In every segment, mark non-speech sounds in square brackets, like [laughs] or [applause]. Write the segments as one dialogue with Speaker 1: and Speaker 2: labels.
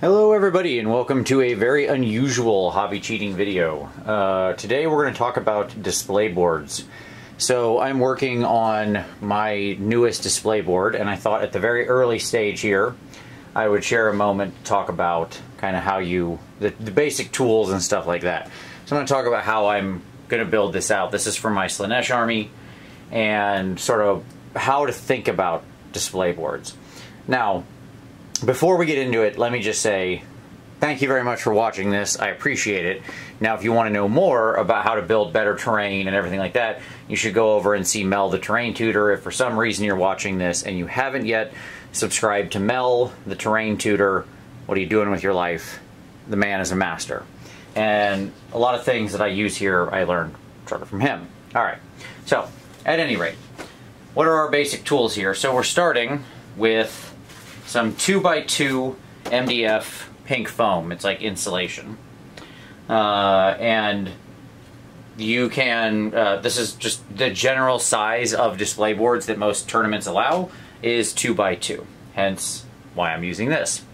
Speaker 1: Hello everybody and welcome to a very unusual hobby cheating video. Uh, today we're going to talk about display boards. So I'm working on my newest display board and I thought at the very early stage here I would share a moment to talk about kind of how you, the, the basic tools and stuff like that. So I'm going to talk about how I'm going to build this out. This is for my Slaanesh army and sort of how to think about display boards. Now, before we get into it, let me just say thank you very much for watching this. I appreciate it. Now, if you want to know more about how to build better terrain and everything like that, you should go over and see Mel the Terrain Tutor. If for some reason you're watching this and you haven't yet subscribed to Mel the Terrain Tutor, what are you doing with your life? The man is a master. And a lot of things that I use here, I learned from him. All right, so at any rate, what are our basic tools here? So we're starting with some 2x2 MDF pink foam. It's like insulation. Uh, and you can, uh, this is just the general size of display boards that most tournaments allow is 2x2. Hence why I'm using this.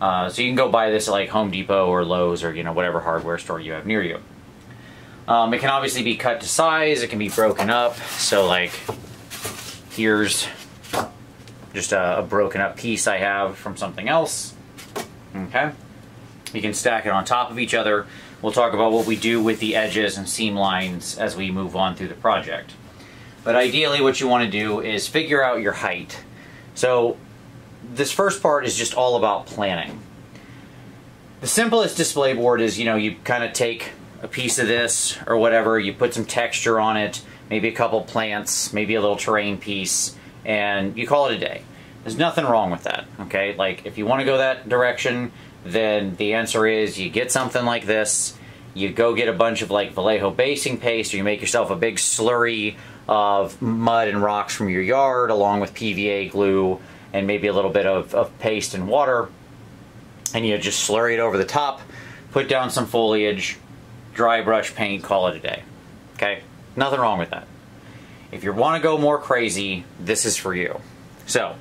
Speaker 1: Uh, so you can go buy this at like Home Depot or Lowe's or you know whatever hardware store you have near you. Um, it can obviously be cut to size, it can be broken up. So like here's just a, a broken up piece I have from something else. Okay. You can stack it on top of each other. We'll talk about what we do with the edges and seam lines as we move on through the project. But ideally what you want to do is figure out your height. So this first part is just all about planning. The simplest display board is, you know, you kind of take a piece of this or whatever, you put some texture on it, maybe a couple plants, maybe a little terrain piece, and you call it a day. There's nothing wrong with that, okay? Like, if you want to go that direction, then the answer is you get something like this, you go get a bunch of like Vallejo basing paste, or you make yourself a big slurry of mud and rocks from your yard, along with PVA glue, and maybe a little bit of, of paste and water, and you just slurry it over the top, put down some foliage, dry brush paint, call it a day. Okay? Nothing wrong with that. If you want to go more crazy, this is for you. So,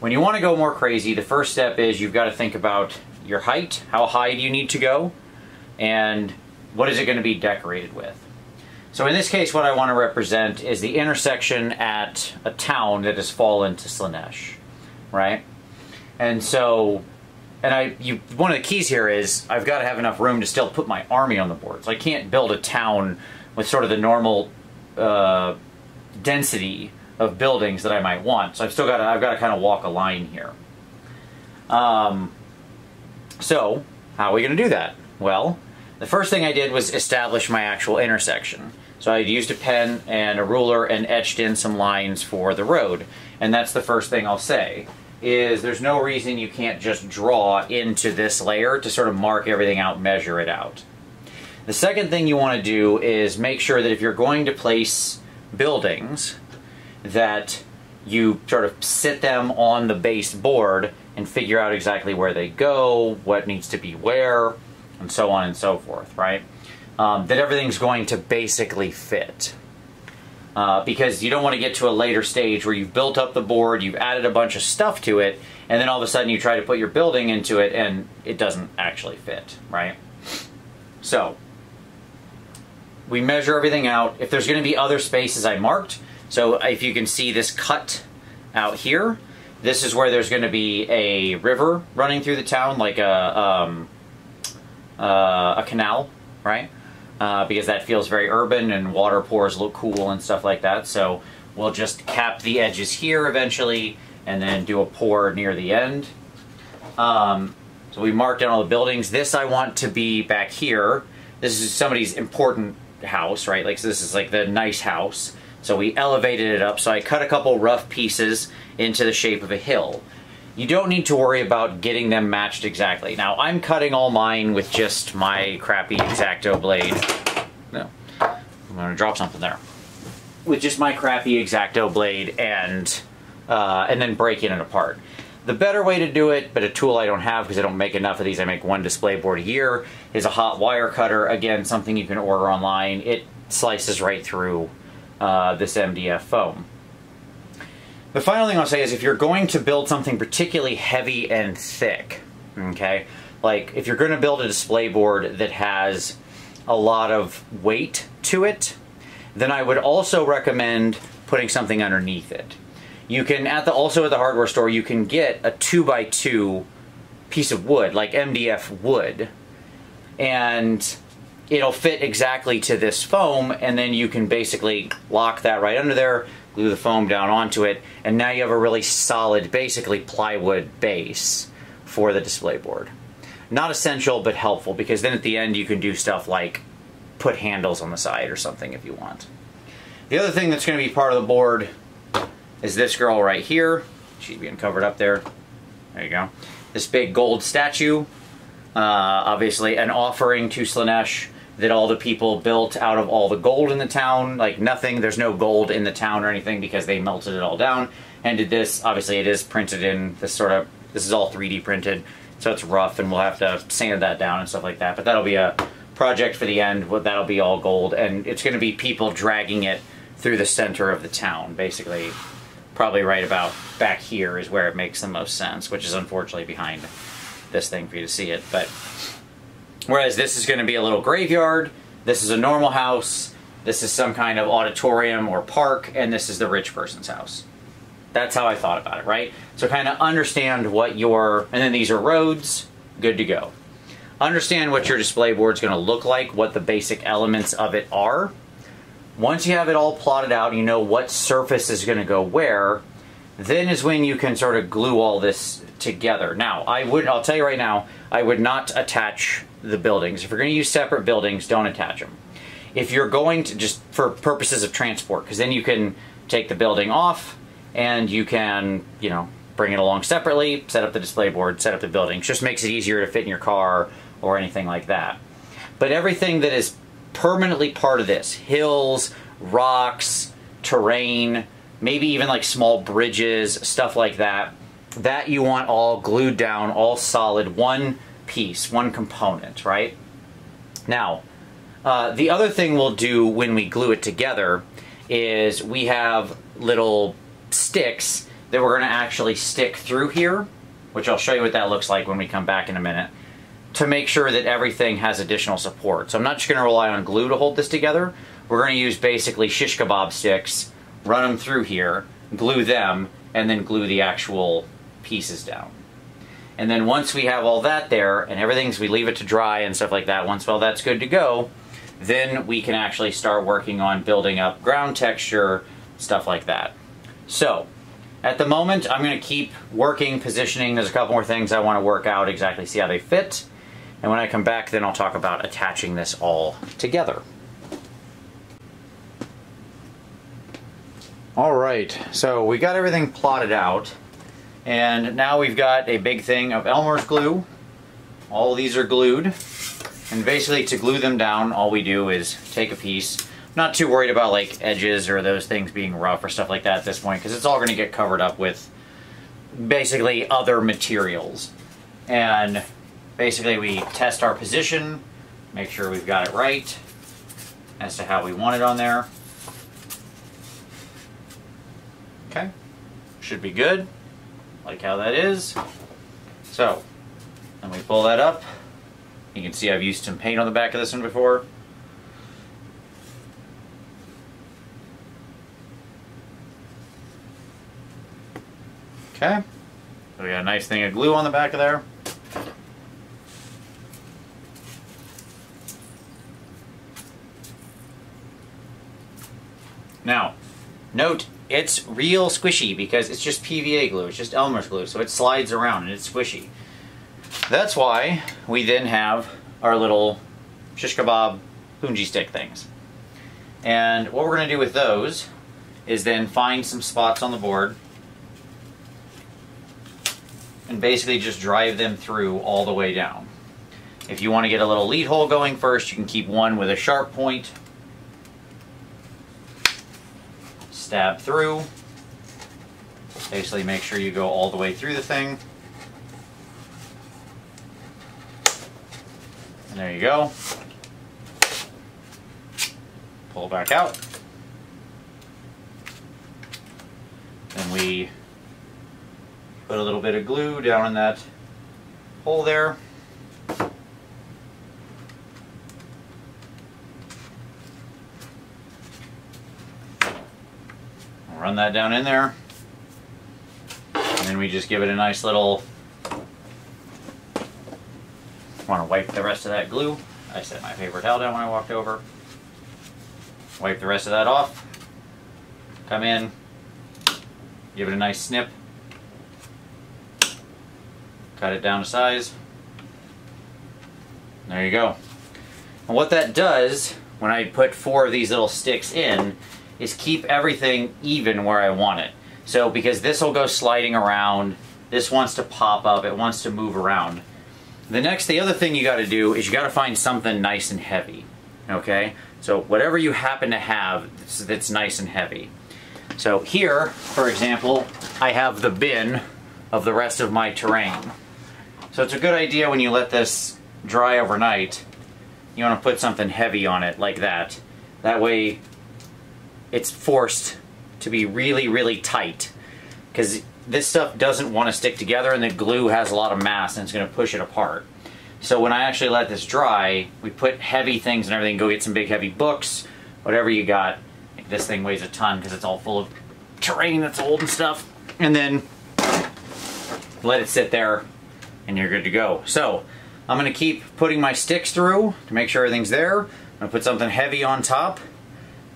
Speaker 1: when you want to go more crazy, the first step is you've got to think about your height, how high do you need to go, and what is it going to be decorated with. So in this case, what I want to represent is the intersection at a town that has fallen to Slaanesh, right? And so, and I, you, one of the keys here is I've got to have enough room to still put my army on the board. So I can't build a town with sort of the normal uh, density of buildings that I might want. So I've still got to, I've got to kind of walk a line here. Um, so how are we going to do that? Well, the first thing I did was establish my actual intersection. So I used a pen and a ruler and etched in some lines for the road. And that's the first thing I'll say, is there's no reason you can't just draw into this layer to sort of mark everything out, measure it out. The second thing you want to do is make sure that if you're going to place buildings, that you sort of sit them on the base board and figure out exactly where they go, what needs to be where, and so on and so forth, right? Um, that everything's going to basically fit. Uh, because you don't want to get to a later stage where you've built up the board, you've added a bunch of stuff to it, and then all of a sudden you try to put your building into it and it doesn't actually fit, right? So, we measure everything out. If there's going to be other spaces I marked, so if you can see this cut out here, this is where there's going to be a river running through the town, like a, um, uh, a canal, right? Uh, because that feels very urban and water pours look cool and stuff like that. So we'll just cap the edges here eventually and then do a pour near the end. Um, so we marked down all the buildings. This I want to be back here. This is somebody's important house, right? Like so this is like the nice house. So we elevated it up. So I cut a couple rough pieces into the shape of a hill. You don't need to worry about getting them matched exactly. Now, I'm cutting all mine with just my crappy X-Acto blade. No, I'm gonna drop something there. With just my crappy X-Acto blade and, uh, and then breaking it apart. The better way to do it, but a tool I don't have because I don't make enough of these, I make one display board a year, is a hot wire cutter. Again, something you can order online. It slices right through uh, this MDF foam. The final thing I'll say is if you're going to build something particularly heavy and thick, okay, like if you're going to build a display board that has a lot of weight to it, then I would also recommend putting something underneath it. You can at the also at the hardware store you can get a two by two piece of wood like MDF wood, and it'll fit exactly to this foam, and then you can basically lock that right under there glue the foam down onto it, and now you have a really solid, basically plywood base for the display board. Not essential, but helpful, because then at the end you can do stuff like put handles on the side or something if you want. The other thing that's going to be part of the board is this girl right here. She's being covered up there. There you go. This big gold statue. Uh, obviously an offering to Slaanesh that all the people built out of all the gold in the town. Like nothing, there's no gold in the town or anything because they melted it all down and did this. Obviously, it is printed in this sort of, this is all 3D printed, so it's rough and we'll have to sand that down and stuff like that. But that'll be a project for the end. That'll be all gold and it's going to be people dragging it through the center of the town, basically. Probably right about back here is where it makes the most sense, which is unfortunately behind this thing for you to see it. But Whereas this is going to be a little graveyard, this is a normal house, this is some kind of auditorium or park, and this is the rich person's house. That's how I thought about it, right? So kind of understand what your, and then these are roads, good to go. Understand what your display board is going to look like, what the basic elements of it are. Once you have it all plotted out, you know what surface is going to go where, then is when you can sort of glue all this together. Now, I would, I'll tell you right now, I would not attach the buildings. If you're going to use separate buildings, don't attach them. If you're going to, just for purposes of transport, because then you can take the building off and you can, you know, bring it along separately, set up the display board, set up the building. It just makes it easier to fit in your car or anything like that. But everything that is permanently part of this, hills, rocks, terrain, maybe even like small bridges, stuff like that. That you want all glued down, all solid, one piece, one component, right? Now, uh, the other thing we'll do when we glue it together is we have little sticks that we're going to actually stick through here, which I'll show you what that looks like when we come back in a minute, to make sure that everything has additional support. So I'm not just going to rely on glue to hold this together. We're going to use basically shish kebab sticks run them through here, glue them, and then glue the actual pieces down. And then once we have all that there and everything's, we leave it to dry and stuff like that, once all that's good to go, then we can actually start working on building up ground texture, stuff like that. So, at the moment, I'm going to keep working, positioning. There's a couple more things I want to work out, exactly see how they fit. And when I come back, then I'll talk about attaching this all together. All right, so we got everything plotted out, and now we've got a big thing of Elmer's glue. All these are glued, and basically to glue them down, all we do is take a piece. I'm not too worried about like edges or those things being rough or stuff like that at this point, because it's all going to get covered up with basically other materials. And basically we test our position, make sure we've got it right as to how we want it on there. Okay, should be good. Like how that is. So, then we pull that up. You can see I've used some paint on the back of this one before. Okay, so we got a nice thing of glue on the back of there. Now, note it's real squishy because it's just PVA glue. It's just Elmer's glue, so it slides around and it's squishy. That's why we then have our little shish kebab punji stick things. And what we're going to do with those is then find some spots on the board and basically just drive them through all the way down. If you want to get a little lead hole going first, you can keep one with a sharp point stab through. Basically make sure you go all the way through the thing. And there you go. Pull back out. Then we put a little bit of glue down in that hole there. Run that down in there. And then we just give it a nice little want to wipe the rest of that glue. I set my paper towel down when I walked over. Wipe the rest of that off. Come in, give it a nice snip. Cut it down to size. There you go. And what that does, when I put four of these little sticks in, is keep everything even where I want it. So because this will go sliding around, this wants to pop up, it wants to move around. The next, the other thing you got to do is you got to find something nice and heavy. Okay, so whatever you happen to have that's, nice and heavy. So here, for example, I have the bin of the rest of my terrain. So it's a good idea when you let this dry overnight, you want to put something heavy on it like that. That way it's forced to be really, really tight. Because this stuff doesn't want to stick together and the glue has a lot of mass and it's going to push it apart. So when I actually let this dry, we put heavy things and everything, go get some big heavy books, whatever you got. This thing weighs a ton because it's all full of terrain that's old and stuff. And then let it sit there and you're good to go. So I'm going to keep putting my sticks through to make sure everything's there. I'm going to put something heavy on top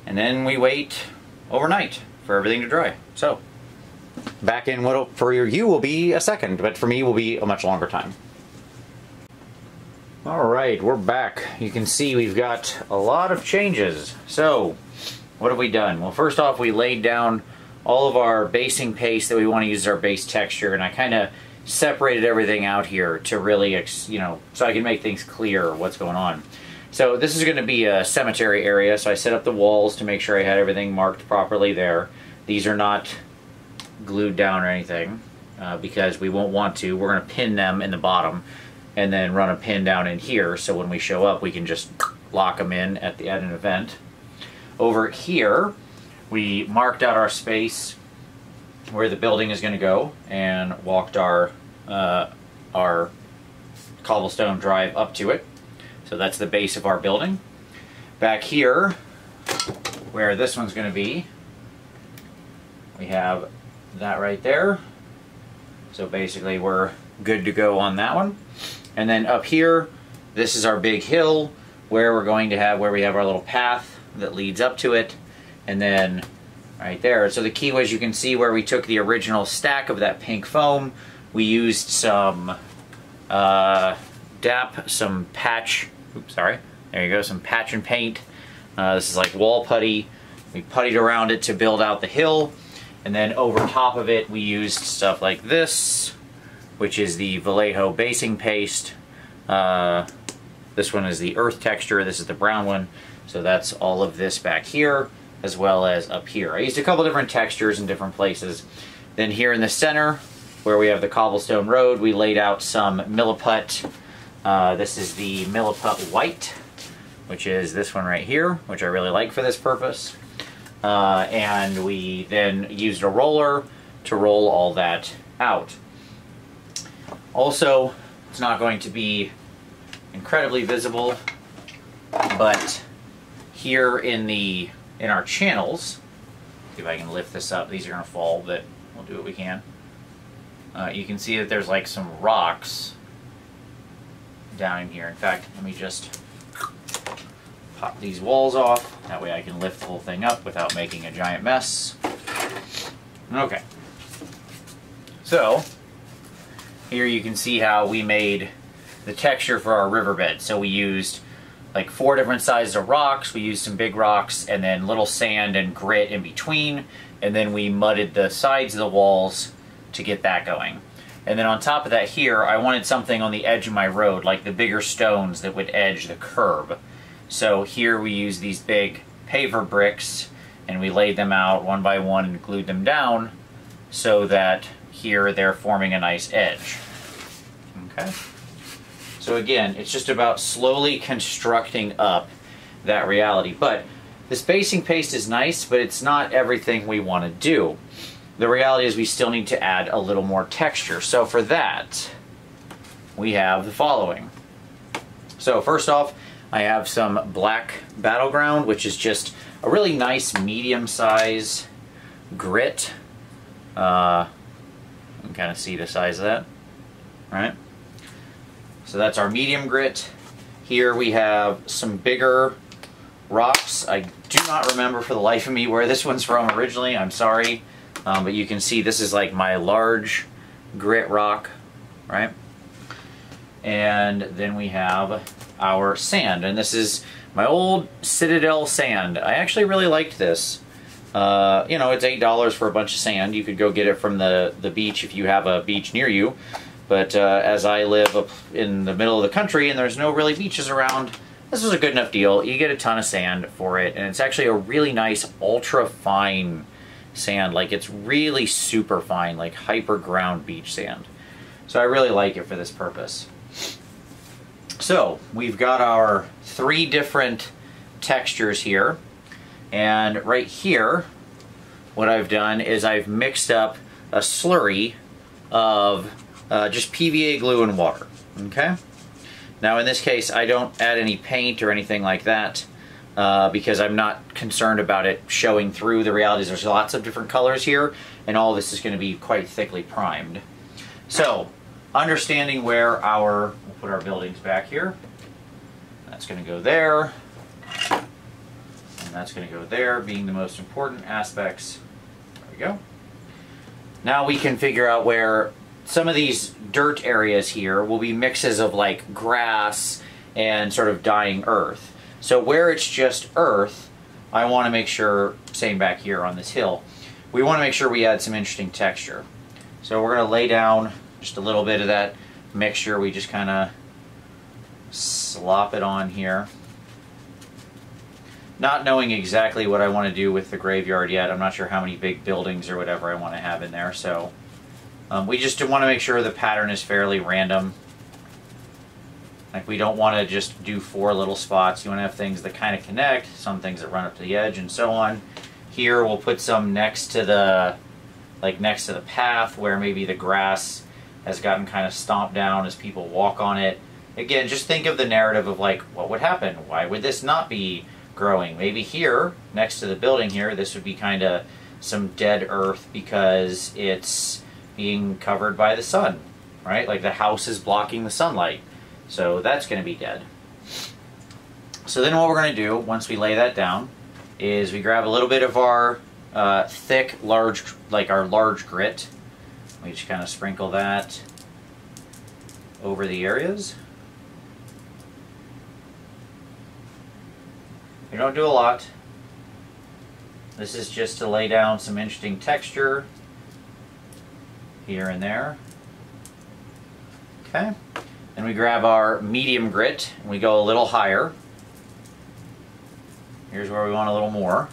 Speaker 1: and then we wait overnight for everything to dry. So back in what for you will be a second, but for me will be a much longer time. All right, we're back. You can see we've got a lot of changes. So, what have we done? Well, first off, we laid down all of our basing paste that we want to use as our base texture, and I kind of separated everything out here to really, you know, so I can make things clear what's going on. So this is going to be a cemetery area, so I set up the walls to make sure I had everything marked properly there. These are not glued down or anything uh, because we won't want to. We're going to pin them in the bottom and then run a pin down in here so when we show up we can just lock them in at the at an event. Over here we marked out our space where the building is going to go and walked our uh, our cobblestone drive up to it. So that's the base of our building. Back here, where this one's going to be, we have that right there. So basically we're good to go on that one. And then up here, this is our big hill where we're going to have, where we have our little path that leads up to it. And then right there. So the key was you can see where we took the original stack of that pink foam. We used some uh, DAP, some patch, oops, sorry. There you go, some patch and paint. Uh, this is like wall putty. We puttied around it to build out the hill. And then over top of it, we used stuff like this, which is the Vallejo basing paste. Uh, this one is the earth texture, this is the brown one. So that's all of this back here, as well as up here. I used a couple different textures in different places. Then here in the center, where we have the cobblestone road, we laid out some milliput. Uh, this is the milliput white, which is this one right here, which I really like for this purpose. Uh, and we then used a roller to roll all that out. Also, it's not going to be incredibly visible, but here in the in our channels, see if I can lift this up. These are going to fall, but we'll do what we can. Uh, you can see that there's like some rocks down in here. In fact, let me just pop these walls off. That way I can lift the whole thing up without making a giant mess. Okay. So, here you can see how we made the texture for our riverbed. So we used like four different sizes of rocks. We used some big rocks and then little sand and grit in between. And then we mudded the sides of the walls to get that going. And then on top of that here, I wanted something on the edge of my road, like the bigger stones that would edge the curb. So here we use these big paver bricks and we laid them out one by one and glued them down so that here they're forming a nice edge. Okay. So again, it's just about slowly constructing up that reality. But this basing paste is nice, but it's not everything we want to do. The reality is we still need to add a little more texture. So for that, we have the following. So first off, I have some black battleground, which is just a really nice medium size grit. Uh, you can kind of see the size of that, right? So that's our medium grit. Here we have some bigger rocks. I do not remember for the life of me where this one's from originally. I'm sorry. Um, but you can see this is like my large grit rock, right? And then we have our sand. And this is my old Citadel sand. I actually really liked this. Uh, you know, it's $8 for a bunch of sand. You could go get it from the, the beach if you have a beach near you. But uh, as I live up in the middle of the country and there's no really beaches around, this was a good enough deal. You get a ton of sand for it, and it's actually a really nice ultra fine sand. Like it's really super fine, like hyper ground beach sand. So I really like it for this purpose. So we've got our three different textures here. And right here, what I've done is I've mixed up a slurry of uh, just PVA glue and water, okay? Now in this case, I don't add any paint or anything like that uh, because I'm not concerned about it showing through. The reality is there's lots of different colors here, and all this is going to be quite thickly primed. So, understanding where our, we'll put our buildings back here. That's going to go there. And that's going to go there, being the most important aspects. There we go. Now we can figure out where some of these dirt areas here will be mixes of like grass and sort of dying earth. So where it's just earth, I want to make sure, same back here on this hill, we want to make sure we add some interesting texture. So we're going to lay down just a little bit of that mixture. We just kind of slop it on here. Not knowing exactly what I want to do with the graveyard yet. I'm not sure how many big buildings or whatever I want to have in there. So um, we just want to make sure the pattern is fairly random. Like we don't want to just do four little spots. You want to have things that kind of connect, some things that run up to the edge and so on. Here we'll put some next to the, like next to the path where maybe the grass has gotten kind of stomped down as people walk on it. Again, just think of the narrative of like, what would happen? Why would this not be growing? Maybe here, next to the building here, this would be kind of some dead earth because it's being covered by the sun, right? Like the house is blocking the sunlight. So that's going to be dead. So then what we're going to do, once we lay that down, is we grab a little bit of our uh, thick, large, like our large grit. We just kind of sprinkle that over the areas. We don't do a lot. This is just to lay down some interesting texture here and there. Okay. Then we grab our medium grit and we go a little higher. Here's where we want a little more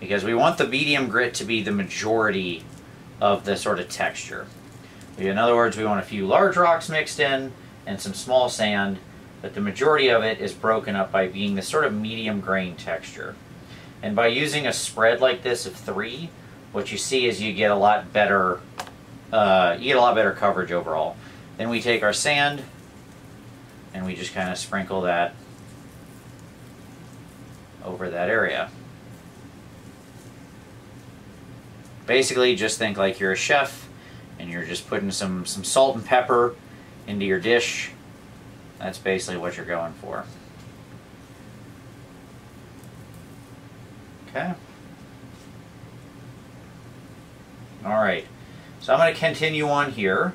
Speaker 1: because we want the medium grit to be the majority of the sort of texture. In other words, we want a few large rocks mixed in and some small sand, but the majority of it is broken up by being this sort of medium grain texture. And by using a spread like this of three, what you see is you get a lot better uh, you get a lot better coverage overall. Then we take our sand and we just kind of sprinkle that over that area. Basically, just think like you're a chef and you're just putting some, some salt and pepper into your dish. That's basically what you're going for. Okay. All right. So I'm going to continue on here.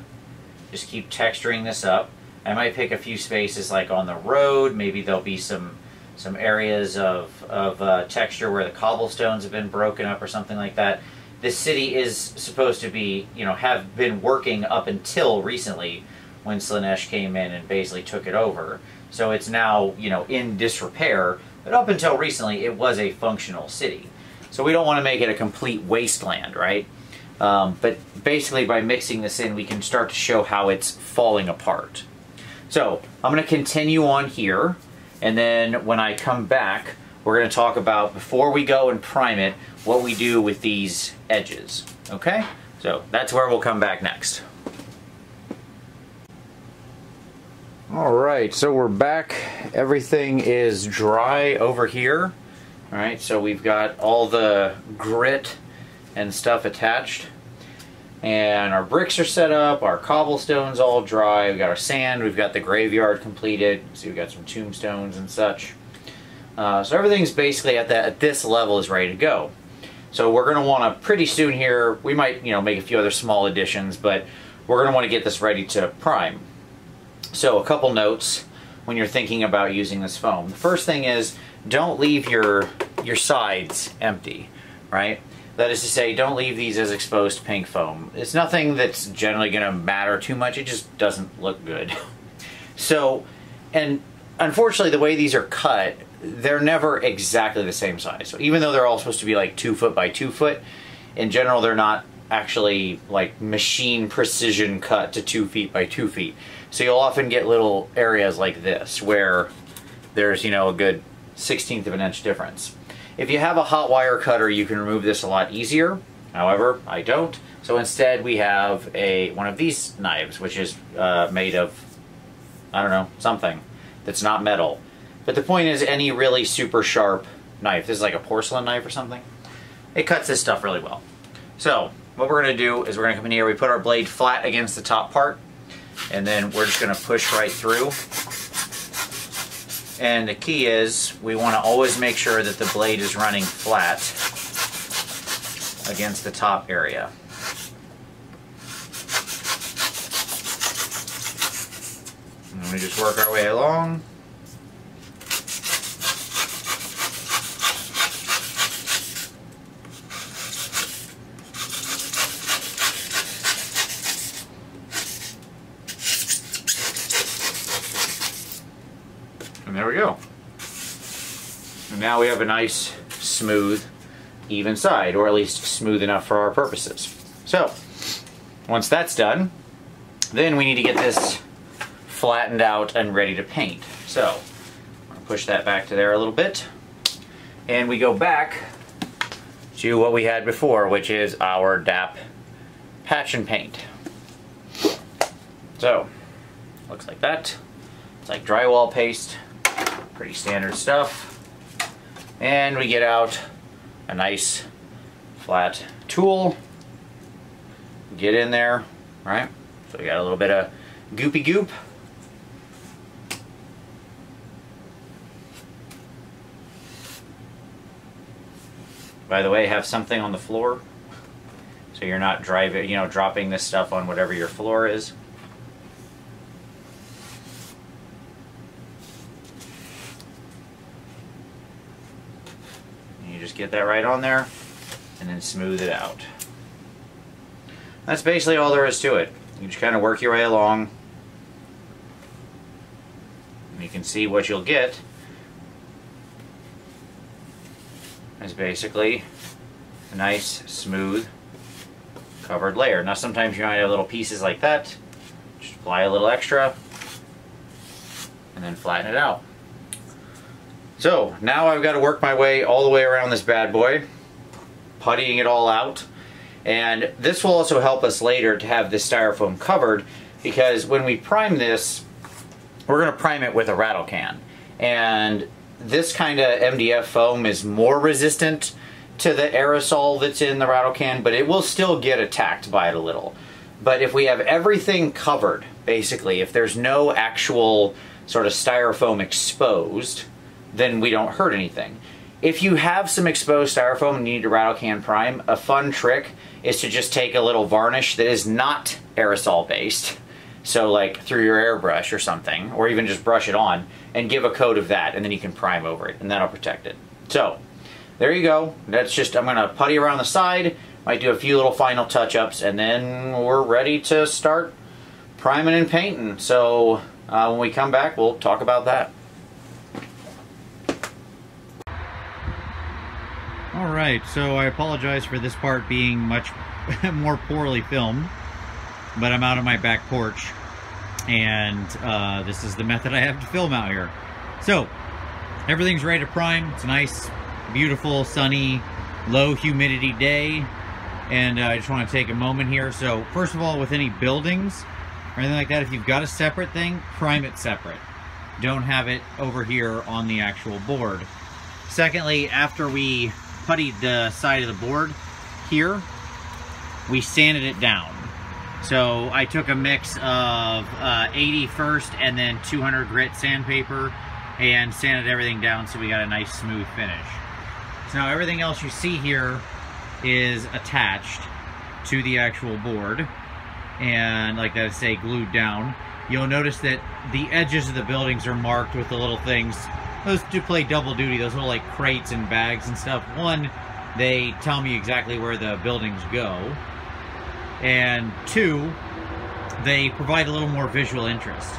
Speaker 1: Just keep texturing this up. I might pick a few spaces like on the road. Maybe there'll be some some areas of, of uh, texture where the cobblestones have been broken up or something like that. This city is supposed to be, you know, have been working up until recently when Slaanesh came in and basically took it over. So it's now, you know, in disrepair, but up until recently it was a functional city. So we don't want to make it a complete wasteland, right? Um, but basically by mixing this in, we can start to show how it's falling apart. So I'm going to continue on here, and then when I come back, we're going to talk about, before we go and prime it, what we do with these edges. Okay? So that's where we'll come back next. All right, so we're back. Everything is dry over here. All right, so we've got all the grit and stuff attached. And our bricks are set up, our cobblestone's all dry, we've got our sand, we've got the graveyard completed, so we've got some tombstones and such. Uh, so everything's basically at, that, at this level is ready to go. So we're going to want to pretty soon here, we might you know make a few other small additions, but we're going to want to get this ready to prime. So a couple notes when you're thinking about using this foam. The first thing is don't leave your your sides empty, right? That is to say, don't leave these as exposed pink foam. It's nothing that's generally going to matter too much. It just doesn't look good. [laughs] so, and unfortunately, the way these are cut, they're never exactly the same size. So even though they're all supposed to be like two foot by two foot, in general, they're not actually like machine precision cut to two feet by two feet. So you'll often get little areas like this where there's, you know, a good 16th of an inch difference. If you have a hot wire cutter, you can remove this a lot easier. However, I don't. So instead we have a one of these knives, which is uh, made of, I don't know, something that's not metal. But the point is any really super sharp knife, this is like a porcelain knife or something, it cuts this stuff really well. So what we're going to do is we're going to come in here, we put our blade flat against the top part, and then we're just going to push right through and the key is we want to always make sure that the blade is running flat against the top area. And we just work our way along. Go. And now we have a nice, smooth, even side, or at least smooth enough for our purposes. So, once that's done, then we need to get this flattened out and ready to paint. So, I'm going to push that back to there a little bit. And we go back to what we had before, which is our DAP patch and paint. So, looks like that. It's like drywall paste. Pretty standard stuff. And we get out a nice flat tool. Get in there, right? So we got a little bit of goopy goop. By the way, have something on the floor so you're not driving, you know, dropping this stuff on whatever your floor is. Get that right on there and then smooth it out. That's basically all there is to it. You just kind of work your way along. And you can see what you'll get is basically a nice, smooth, covered layer. Now sometimes you might have little pieces like that. Just apply a little extra and then flatten it out. So now I've got to work my way all the way around this bad boy, puttying it all out. And this will also help us later to have this styrofoam covered because when we prime this, we're going to prime it with a rattle can. And this kind of MDF foam is more resistant to the aerosol that's in the rattle can, but it will still get attacked by it a little. But if we have everything covered, basically, if there's no actual sort of styrofoam exposed, then we don't hurt anything. If you have some exposed styrofoam and you need to rattle can prime, a fun trick is to just take a little varnish that is not aerosol based, so like through your airbrush or something, or even just brush it on, and give a coat of that, and then you can prime over it, and that'll protect it. So, there you go. That's just, I'm gonna putty around the side, might do a few little final touch-ups, and then we're ready to start priming and painting. So, uh, when we come back, we'll talk about that. Alright, so I apologize for this part being much [laughs] more poorly filmed, but I'm out on my back porch, and uh, this is the method I have to film out here. So, everything's ready to prime. It's a nice, beautiful, sunny, low humidity day. And uh, I just want to take a moment here. So first of all, with any buildings or anything like that, if you've got a separate thing, prime it separate. Don't have it over here on the actual board. Secondly, after we puttied the side of the board here, we sanded it down. So I took a mix of uh, 80 first and then 200 grit sandpaper and sanded everything down so we got a nice smooth finish. So now everything else you see here is attached to the actual board and like I say glued down. You'll notice that the edges of the buildings are marked with the little things. Those do play double duty, those little like crates and bags and stuff. One, they tell me exactly where the buildings go. And two, they provide a little more visual interest.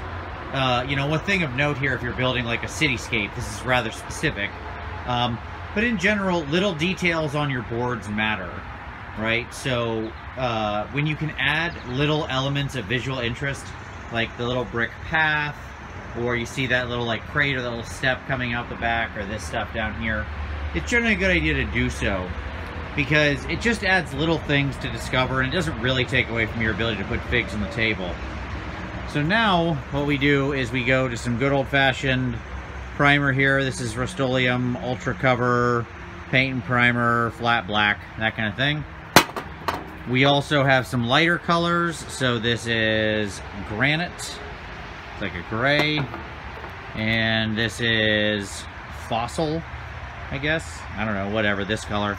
Speaker 1: Uh, you know, one thing of note here, if you're building like a cityscape, this is rather specific. Um, but in general, little details on your boards matter, right? So uh, when you can add little elements of visual interest, like the little brick path, or you see that little like crate or the little step coming out the back, or this stuff down here, it's generally a good idea to do so because it just adds little things to discover and it doesn't really take away from your ability to put figs on the table. So now what we do is we go to some good old-fashioned primer here. This is Rust-Oleum Ultra Cover paint and primer, flat black, that kind of thing. We also have some lighter colors. So this is granite, like a gray, and this is fossil, I guess. I don't know, whatever, this color.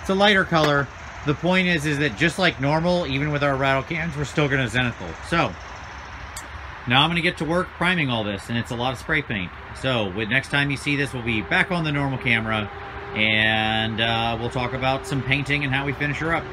Speaker 1: It's a lighter color. The point is, is that just like normal, even with our rattle cans, we're still to zenithal. So, now I'm to get to work priming all this, and it's a lot of spray paint. So, with next time you see this, we'll be back on the normal camera, and uh, we'll talk about some painting and how we finish her up.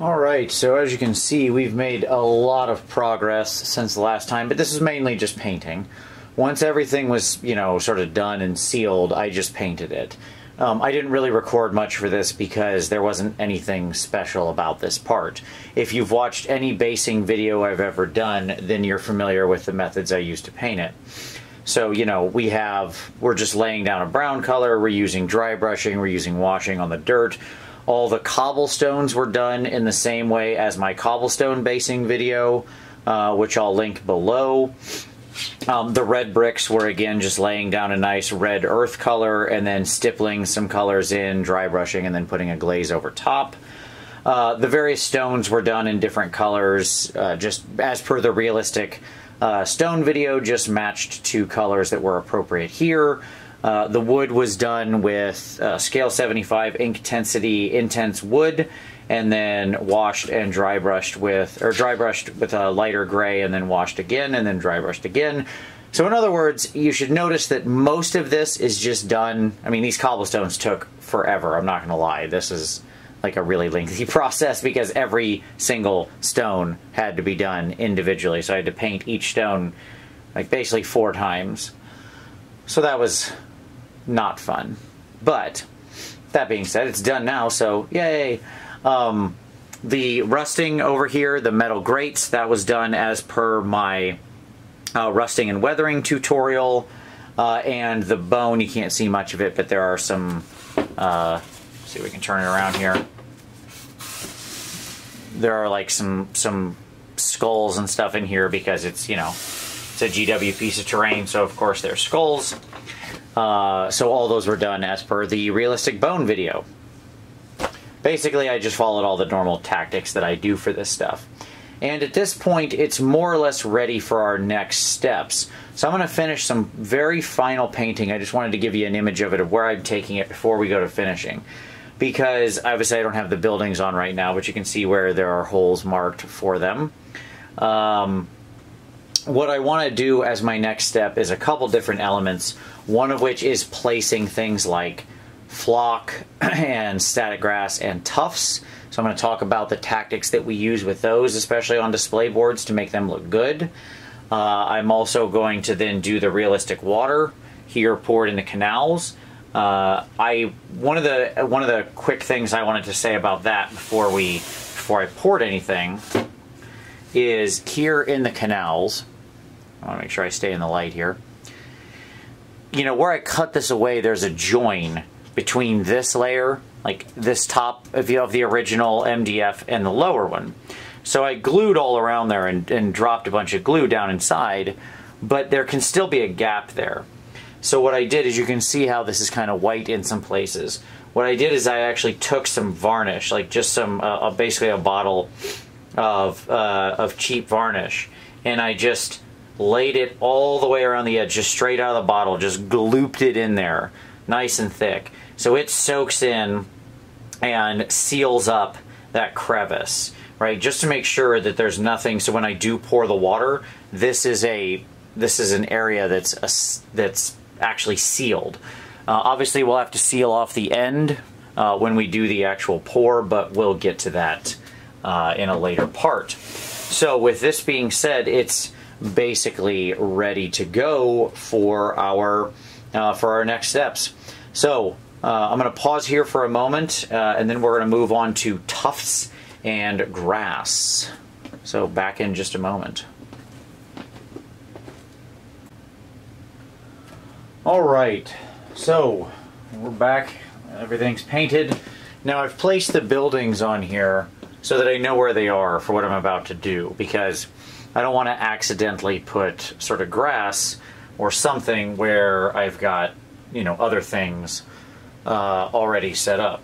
Speaker 1: Alright, so as you can see, we've made a lot of progress since the last time, but this is mainly just painting. Once everything was, you know, sort of done and sealed, I just painted it. Um, I didn't really record much for this because there wasn't anything special about this part. If you've watched any basing video I've ever done, then you're familiar with the methods I use to paint it. So, you know, we have, we're just laying down a brown color, we're using dry brushing, we're using washing on the dirt. All the cobblestones were done in the same way as my cobblestone basing video, uh, which I'll link below. Um, the red bricks were again just laying down a nice red earth color and then stippling some colors in, dry brushing, and then putting a glaze over top. Uh, the various stones were done in different colors, uh, just as per the realistic uh, stone video, just matched to colors that were appropriate here. Uh, the wood was done with uh, scale 75 Inktensity intense wood and then washed and dry brushed with, or dry brushed with a lighter gray and then washed again and then dry brushed again. So in other words, you should notice that most of this is just done, I mean, these cobblestones took forever, I'm not going to lie. This is like a really lengthy [laughs] process because every single stone had to be done individually. So I had to paint each stone like basically four times. So that was not fun. But that being said, it's done now, so yay. Um, the rusting over here, the metal grates, that was done as per my uh, rusting and weathering tutorial. Uh, and the bone, you can't see much of it, but there are some, uh, see if we can turn it around here. There are like some, some skulls and stuff in here because it's, you know, it's a GW piece of terrain, so of course there's skulls. Uh, so all those were done as per the realistic bone video basically I just followed all the normal tactics that I do for this stuff. And at this point, it's more or less ready for our next steps. So I'm going to finish some very final painting. I just wanted to give you an image of it, of where I'm taking it before we go to finishing. Because obviously I don't have the buildings on right now, but you can see where there are holes marked for them. Um, what I want to do as my next step is a couple different elements, one of which is placing things like flock [clears throat] and static grass and tufts. So I'm going to talk about the tactics that we use with those, especially on display boards to make them look good. Uh, I'm also going to then do the realistic water here poured in the canals. Uh, I one of the one of the quick things I wanted to say about that before we before I poured anything is here in the canals. I want to make sure I stay in the light here. You know where I cut this away, there's a join between this layer like this top of the, of the original MDF and the lower one. So I glued all around there and, and dropped a bunch of glue down inside, but there can still be a gap there. So what I did is you can see how this is kind of white in some places. What I did is I actually took some varnish, like just some, uh, basically a bottle of, uh, of cheap varnish, and I just laid it all the way around the edge, just straight out of the bottle, just glooped it in there, nice and thick. So it soaks in and seals up that crevice, right? Just to make sure that there's nothing. So when I do pour the water, this is a this is an area that's a, that's actually sealed. Uh, obviously, we'll have to seal off the end uh, when we do the actual pour, but we'll get to that uh, in a later part. So with this being said, it's basically ready to go for our uh, for our next steps. So uh, I'm going to pause here for a moment, uh, and then we're going to move on to tufts and grass. So back in just a moment. All right, so we're back. Everything's painted. Now I've placed the buildings on here so that I know where they are for what I'm about to do because I don't want to accidentally put sort of grass or something where I've got, you know, other things uh, already set up.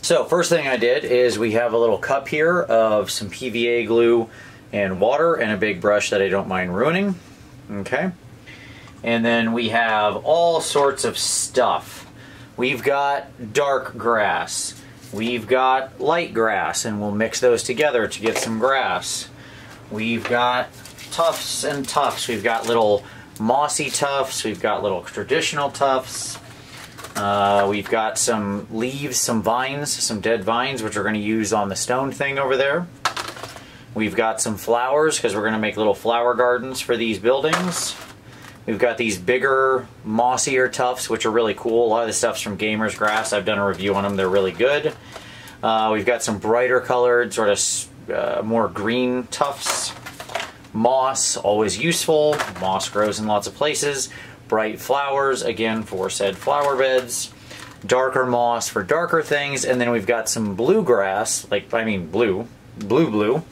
Speaker 1: So first thing I did is we have a little cup here of some PVA glue and water and a big brush that I don't mind ruining. Okay. And then we have all sorts of stuff. We've got dark grass. We've got light grass, and we'll mix those together to get some grass. We've got tufts and tufts. We've got little mossy tufts. We've got little traditional tufts. Uh, we've got some leaves, some vines, some dead vines, which we're going to use on the stone thing over there. We've got some flowers, because we're going to make little flower gardens for these buildings. We've got these bigger, mossier tufts, which are really cool. A lot of the stuff's from Gamer's Grass. I've done a review on them. They're really good. Uh, we've got some brighter colored, sort of uh, more green tufts. Moss, always useful. Moss grows in lots of places. Bright flowers, again, for said flower beds. Darker moss for darker things. And then we've got some bluegrass, like, I mean blue, blue blue,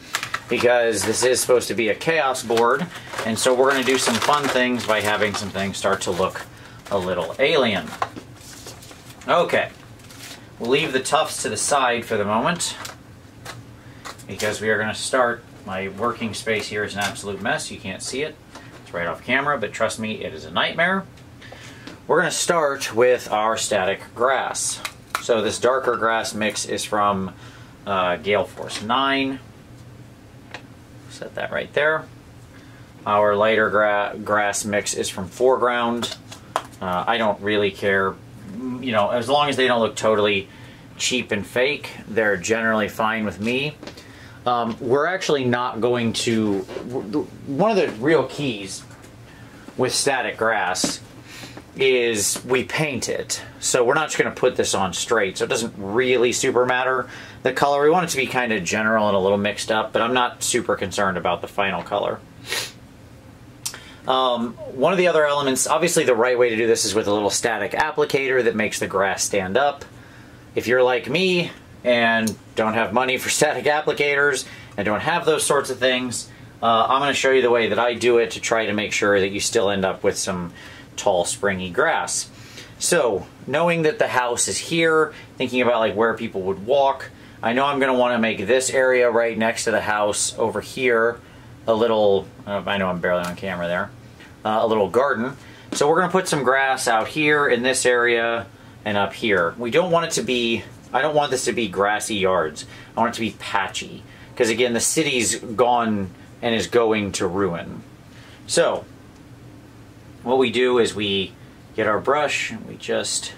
Speaker 1: because this is supposed to be a chaos board and so we're going to do some fun things by having some things start to look a little alien. Okay, we'll leave the tufts to the side for the moment because we are going to start, my working space here is an absolute mess, you can't see it, it's right off camera, but trust me, it is a nightmare. We're going to start with our static grass. So this darker grass mix is from uh, Gale Force 9, Set that right there. Our lighter gra grass mix is from Foreground. Uh, I don't really care, you know, as long as they don't look totally cheap and fake, they're generally fine with me. Um, we're actually not going to, one of the real keys with static grass is we paint it. So we're not just going to put this on straight, so it doesn't really super matter the color. We want it to be kind of general and a little mixed up, but I'm not super concerned about the final color. Um, one of the other elements, obviously the right way to do this is with a little static applicator that makes the grass stand up. If you're like me and don't have money for static applicators and don't have those sorts of things, uh, I'm going to show you the way that I do it to try to make sure that you still end up with some tall, springy grass. So, knowing that the house is here, thinking about like where people would walk, I know I'm going to want to make this area right next to the house over here a little, uh, I know I'm barely on camera there, uh, a little garden. So we're going to put some grass out here in this area and up here. We don't want it to be, I don't want this to be grassy yards. I want it to be patchy. Because again, the city's gone and is going to ruin. So, what we do is we get our brush and we just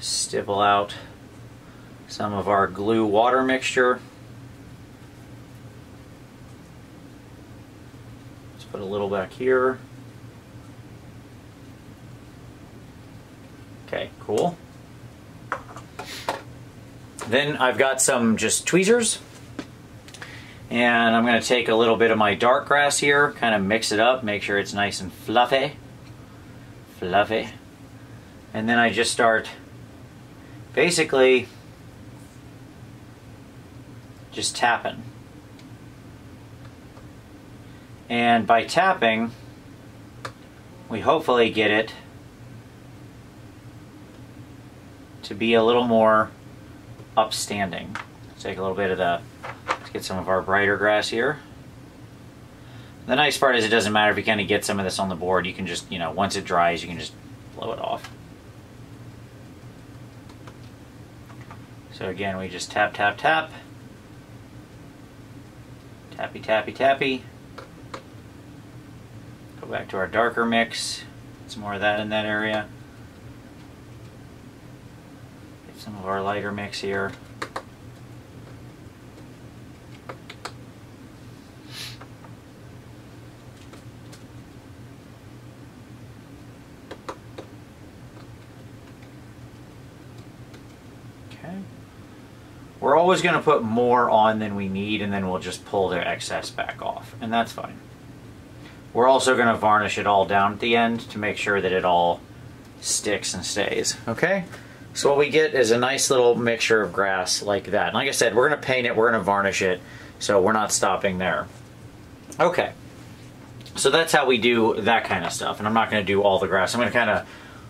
Speaker 1: stipple out some of our glue water mixture. Let's put a little back here. Okay, cool. Then I've got some just tweezers. And I'm going to take a little bit of my dark grass here, kind of mix it up, make sure it's nice and fluffy. Fluffy. And then I just start basically just tapping. And by tapping, we hopefully get it to be a little more upstanding. Let's take a little bit of the, let's get some of our brighter grass here. The nice part is it doesn't matter if you kind of get some of this on the board, you can just, you know, once it dries, you can just blow it off. So again, we just tap, tap, tap. Tappy, tappy, tappy. Go back to our darker mix. Some more of that in that area. Get some of our lighter mix here. Okay. We're always going to put more on than we need and then we'll just pull the excess back off. And that's fine. We're also going to varnish it all down at the end to make sure that it all sticks and stays. Okay? So what we get is a nice little mixture of grass like that. And like I said, we're going to paint it, we're going to varnish it, so we're not stopping there. Okay. So that's how we do that kind of stuff. And I'm not going to do all the grass. I'm going to kind of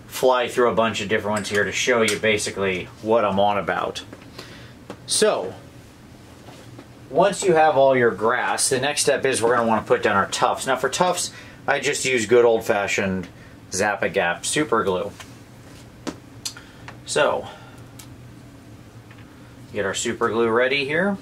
Speaker 1: fly through a bunch of different ones here to show you basically what I'm on about. So, once you have all your grass, the next step is we're going to want to put down our tufts. Now for tufts, I just use good old-fashioned Zap-A-Gap super glue. So, get our super glue ready here.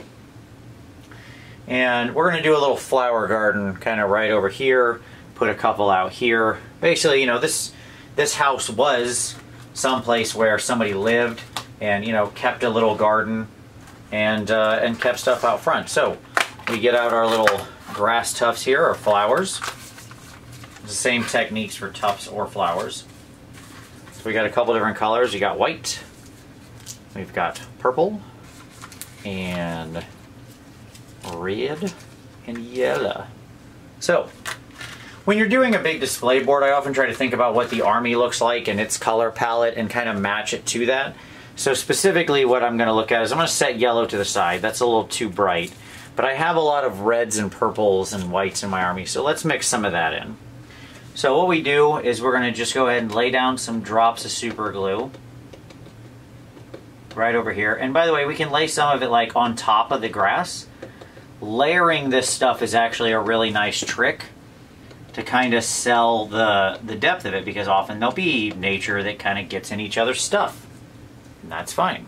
Speaker 1: And we're going to do a little flower garden kind of right over here, put a couple out here. Basically, you know, this this house was someplace where somebody lived and, you know, kept a little garden and, uh, and kept stuff out front. So we get out our little grass tufts here, or flowers. The same techniques for tufts or flowers. So we got a couple different colors. We got white, we've got purple, and red, and yellow. So, when you're doing a big display board, I often try to think about what the Army looks like and its color palette and kind of match it to that. So specifically what I'm going to look at is I'm going to set yellow to the side. That's a little too bright. But I have a lot of reds and purples and whites in my Army, so let's mix some of that in. So what we do is we're going to just go ahead and lay down some drops of super glue right over here. And by the way, we can lay some of it like on top of the grass. Layering this stuff is actually a really nice trick to kind of sell the, the depth of it because often there'll be nature that kind of gets in each other's stuff. And that's fine.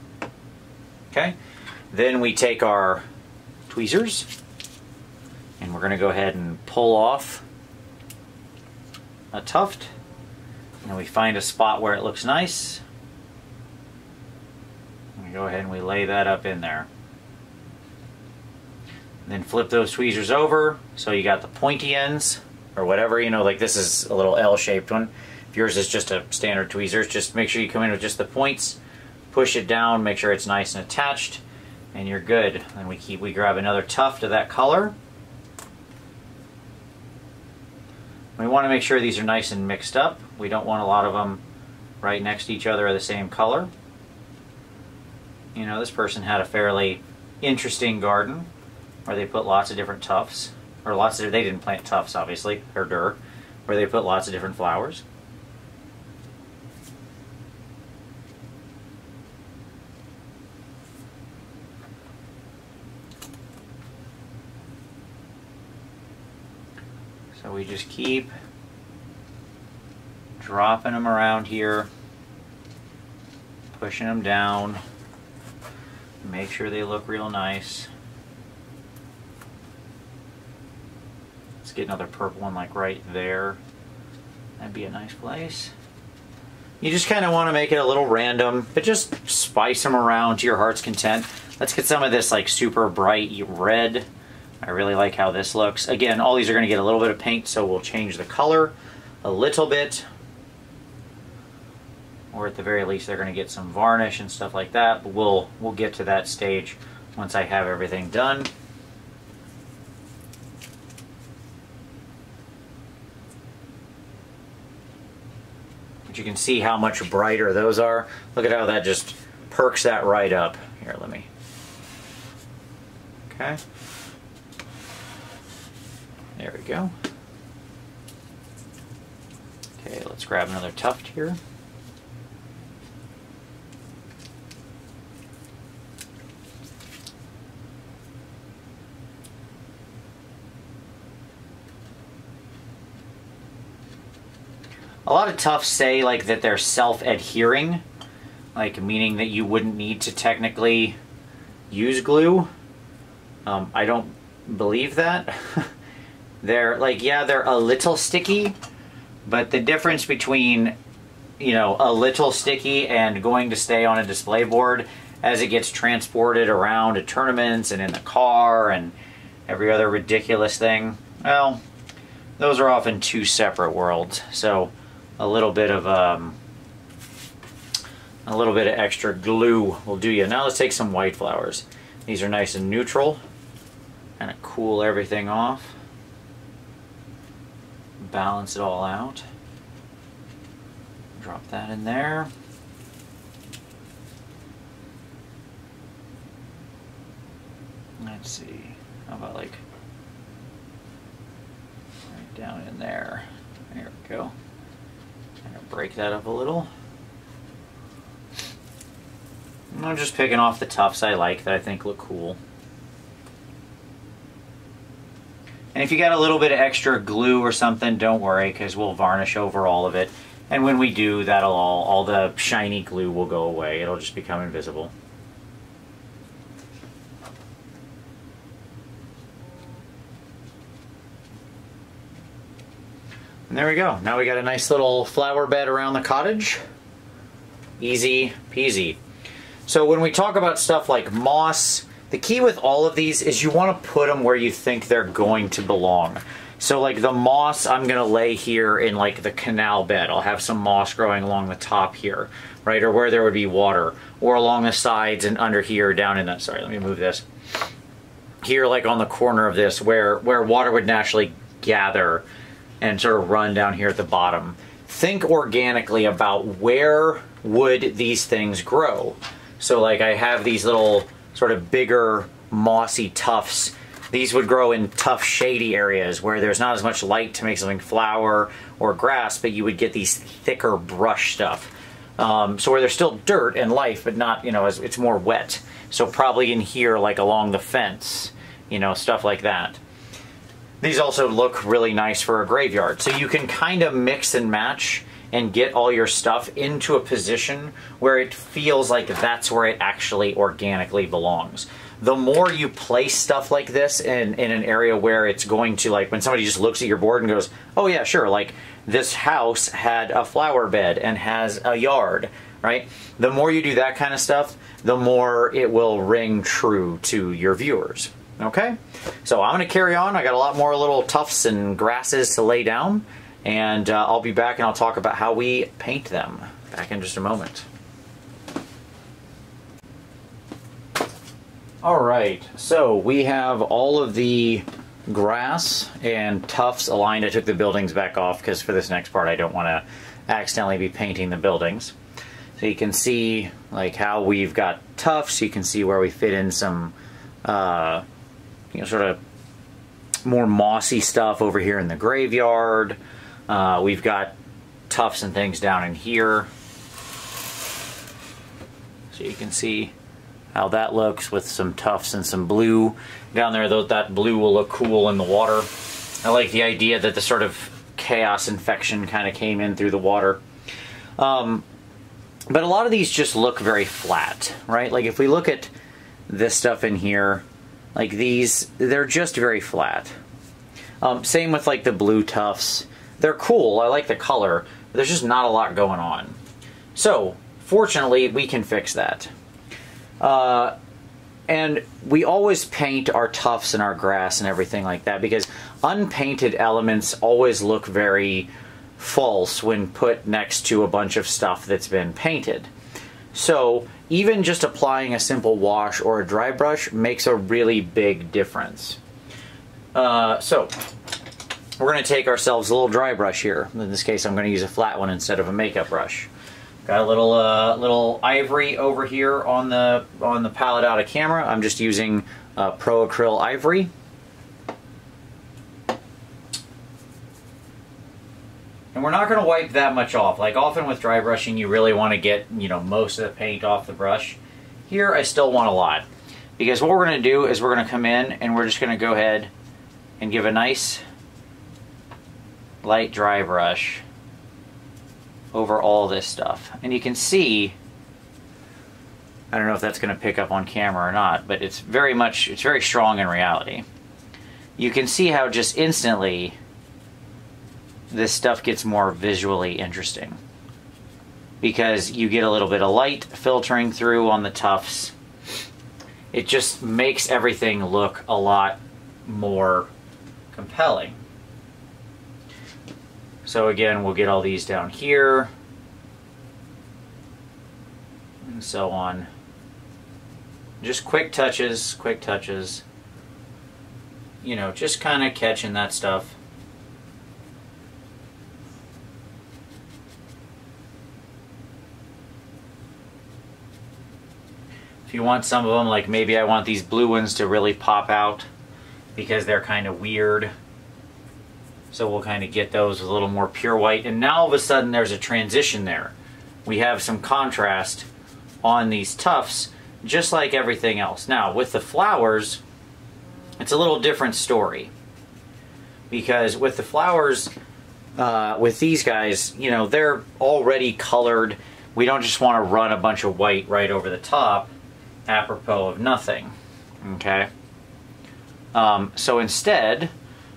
Speaker 1: Okay? Then we take our tweezers and we're going to go ahead and pull off a tuft. And we find a spot where it looks nice. We go ahead and we lay that up in there. Then flip those tweezers over so you got the pointy ends or whatever, you know, like this is a little L-shaped one. If yours is just a standard tweezers, just make sure you come in with just the points, push it down, make sure it's nice and attached, and you're good. And we keep, we grab another tuft of that color. We want to make sure these are nice and mixed up. We don't want a lot of them right next to each other are the same color. You know, this person had a fairly interesting garden where they put lots of different tufts or lots of they didn't plant tufts obviously or dirt where they put lots of different flowers we just keep dropping them around here pushing them down make sure they look real nice Let's get another purple one like right there. That'd be a nice place. You just kind of want to make it a little random, but just spice them around to your heart's content. Let's get some of this like super bright red. I really like how this looks. Again, all these are going to get a little bit of paint, so we'll change the color a little bit. Or at the very least, they're going to get some varnish and stuff like that, but we'll, we'll get to that stage once I have everything done. But you can see how much brighter those are. Look at how that just perks that right up. Here, let me. Okay. There we go. Okay, let's grab another tuft here. A lot of tufts say like that they're self-adhering, like meaning that you wouldn't need to technically use glue. Um, I don't believe that. [laughs] they're like, yeah, they're a little sticky, but the difference between, you know, a little sticky and going to stay on a display board as it gets transported around to tournaments and in the car and every other ridiculous thing, well, those are often two separate worlds. So a little bit of um, a little bit of extra glue will do you. Now let's take some white flowers. These are nice and neutral. Kind of cool everything off. Balance it all out. Drop that in there. Let's see. How about like right down in there. There we go break that up a little. I'm just picking off the tufts I like that I think look cool. And if you got a little bit of extra glue or something, don't worry because we'll varnish over all of it. And when we do, that'll all, all the shiny glue will go away. It'll just become invisible. And there we go. Now we got a nice little flower bed around the cottage. Easy peasy. So when we talk about stuff like moss, the key with all of these is you want to put them where you think they're going to belong. So like the moss I'm going to lay here in like the canal bed. I'll have some moss growing along the top here, right? Or where there would be water. Or along the sides and under here down in that, sorry, let me move this. Here like on the corner of this where, where water would naturally gather and sort of run down here at the bottom. Think organically about where would these things grow. So like I have these little sort of bigger mossy tufts. These would grow in tough shady areas where there's not as much light to make something flower or grass, but you would get these thicker brush stuff. Um, so where there's still dirt and life, but not, you know, it's more wet. So probably in here, like along the fence, you know, stuff like that. These also look really nice for a graveyard. So you can kind of mix and match and get all your stuff into a position where it feels like that's where it actually organically belongs. The more you place stuff like this in, in an area where it's going to, like, when somebody just looks at your board and goes, oh yeah, sure, like, this house had a flower bed and has a yard, right? The more you do that kind of stuff, the more it will ring true to your viewers. Okay, so I'm going to carry on. I got a lot more little tufts and grasses to lay down, and uh, I'll be back and I'll talk about how we paint them. Back in just a moment. All right, so we have all of the grass and tufts aligned. I took the buildings back off because for this next part I don't want to accidentally be painting the buildings. So you can see like how we've got tufts, you can see where we fit in some uh, you know, sort of more mossy stuff over here in the graveyard. Uh, we've got tufts and things down in here. So you can see how that looks with some tufts and some blue down there. Though that blue will look cool in the water. I like the idea that the sort of chaos infection kind of came in through the water. Um, but a lot of these just look very flat, right? Like if we look at this stuff in here, like these, they're just very flat. Um, same with like the blue tufts. They're cool, I like the color, there's just not a lot going on. So, fortunately, we can fix that. Uh, and we always paint our tufts and our grass and everything like that because unpainted elements always look very false when put next to a bunch of stuff that's been painted. So even just applying a simple wash or a dry brush makes a really big difference. Uh, so we're going to take ourselves a little dry brush here. In this case I'm going to use a flat one instead of a makeup brush. Got a little uh, little ivory over here on the on the palette out of camera. I'm just using uh, Pro Acryl Ivory. And we're not going to wipe that much off. Like often with dry brushing, you really want to get, you know, most of the paint off the brush. Here, I still want a lot. Because what we're going to do is we're going to come in and we're just going to go ahead and give a nice light dry brush over all this stuff. And you can see, I don't know if that's going to pick up on camera or not, but it's very much, it's very strong in reality. You can see how just instantly this stuff gets more visually interesting. Because you get a little bit of light filtering through on the tufts. It just makes everything look a lot more compelling. So again, we'll get all these down here. And so on. Just quick touches, quick touches. You know, just kind of catching that stuff. If you want some of them, like maybe I want these blue ones to really pop out because they're kind of weird. So we'll kind of get those a little more pure white. And now all of a sudden there's a transition there. We have some contrast on these tufts, just like everything else. Now, with the flowers, it's a little different story. Because with the flowers, uh, with these guys, you know, they're already colored. We don't just want to run a bunch of white right over the top, apropos of nothing. Okay? Um, so instead,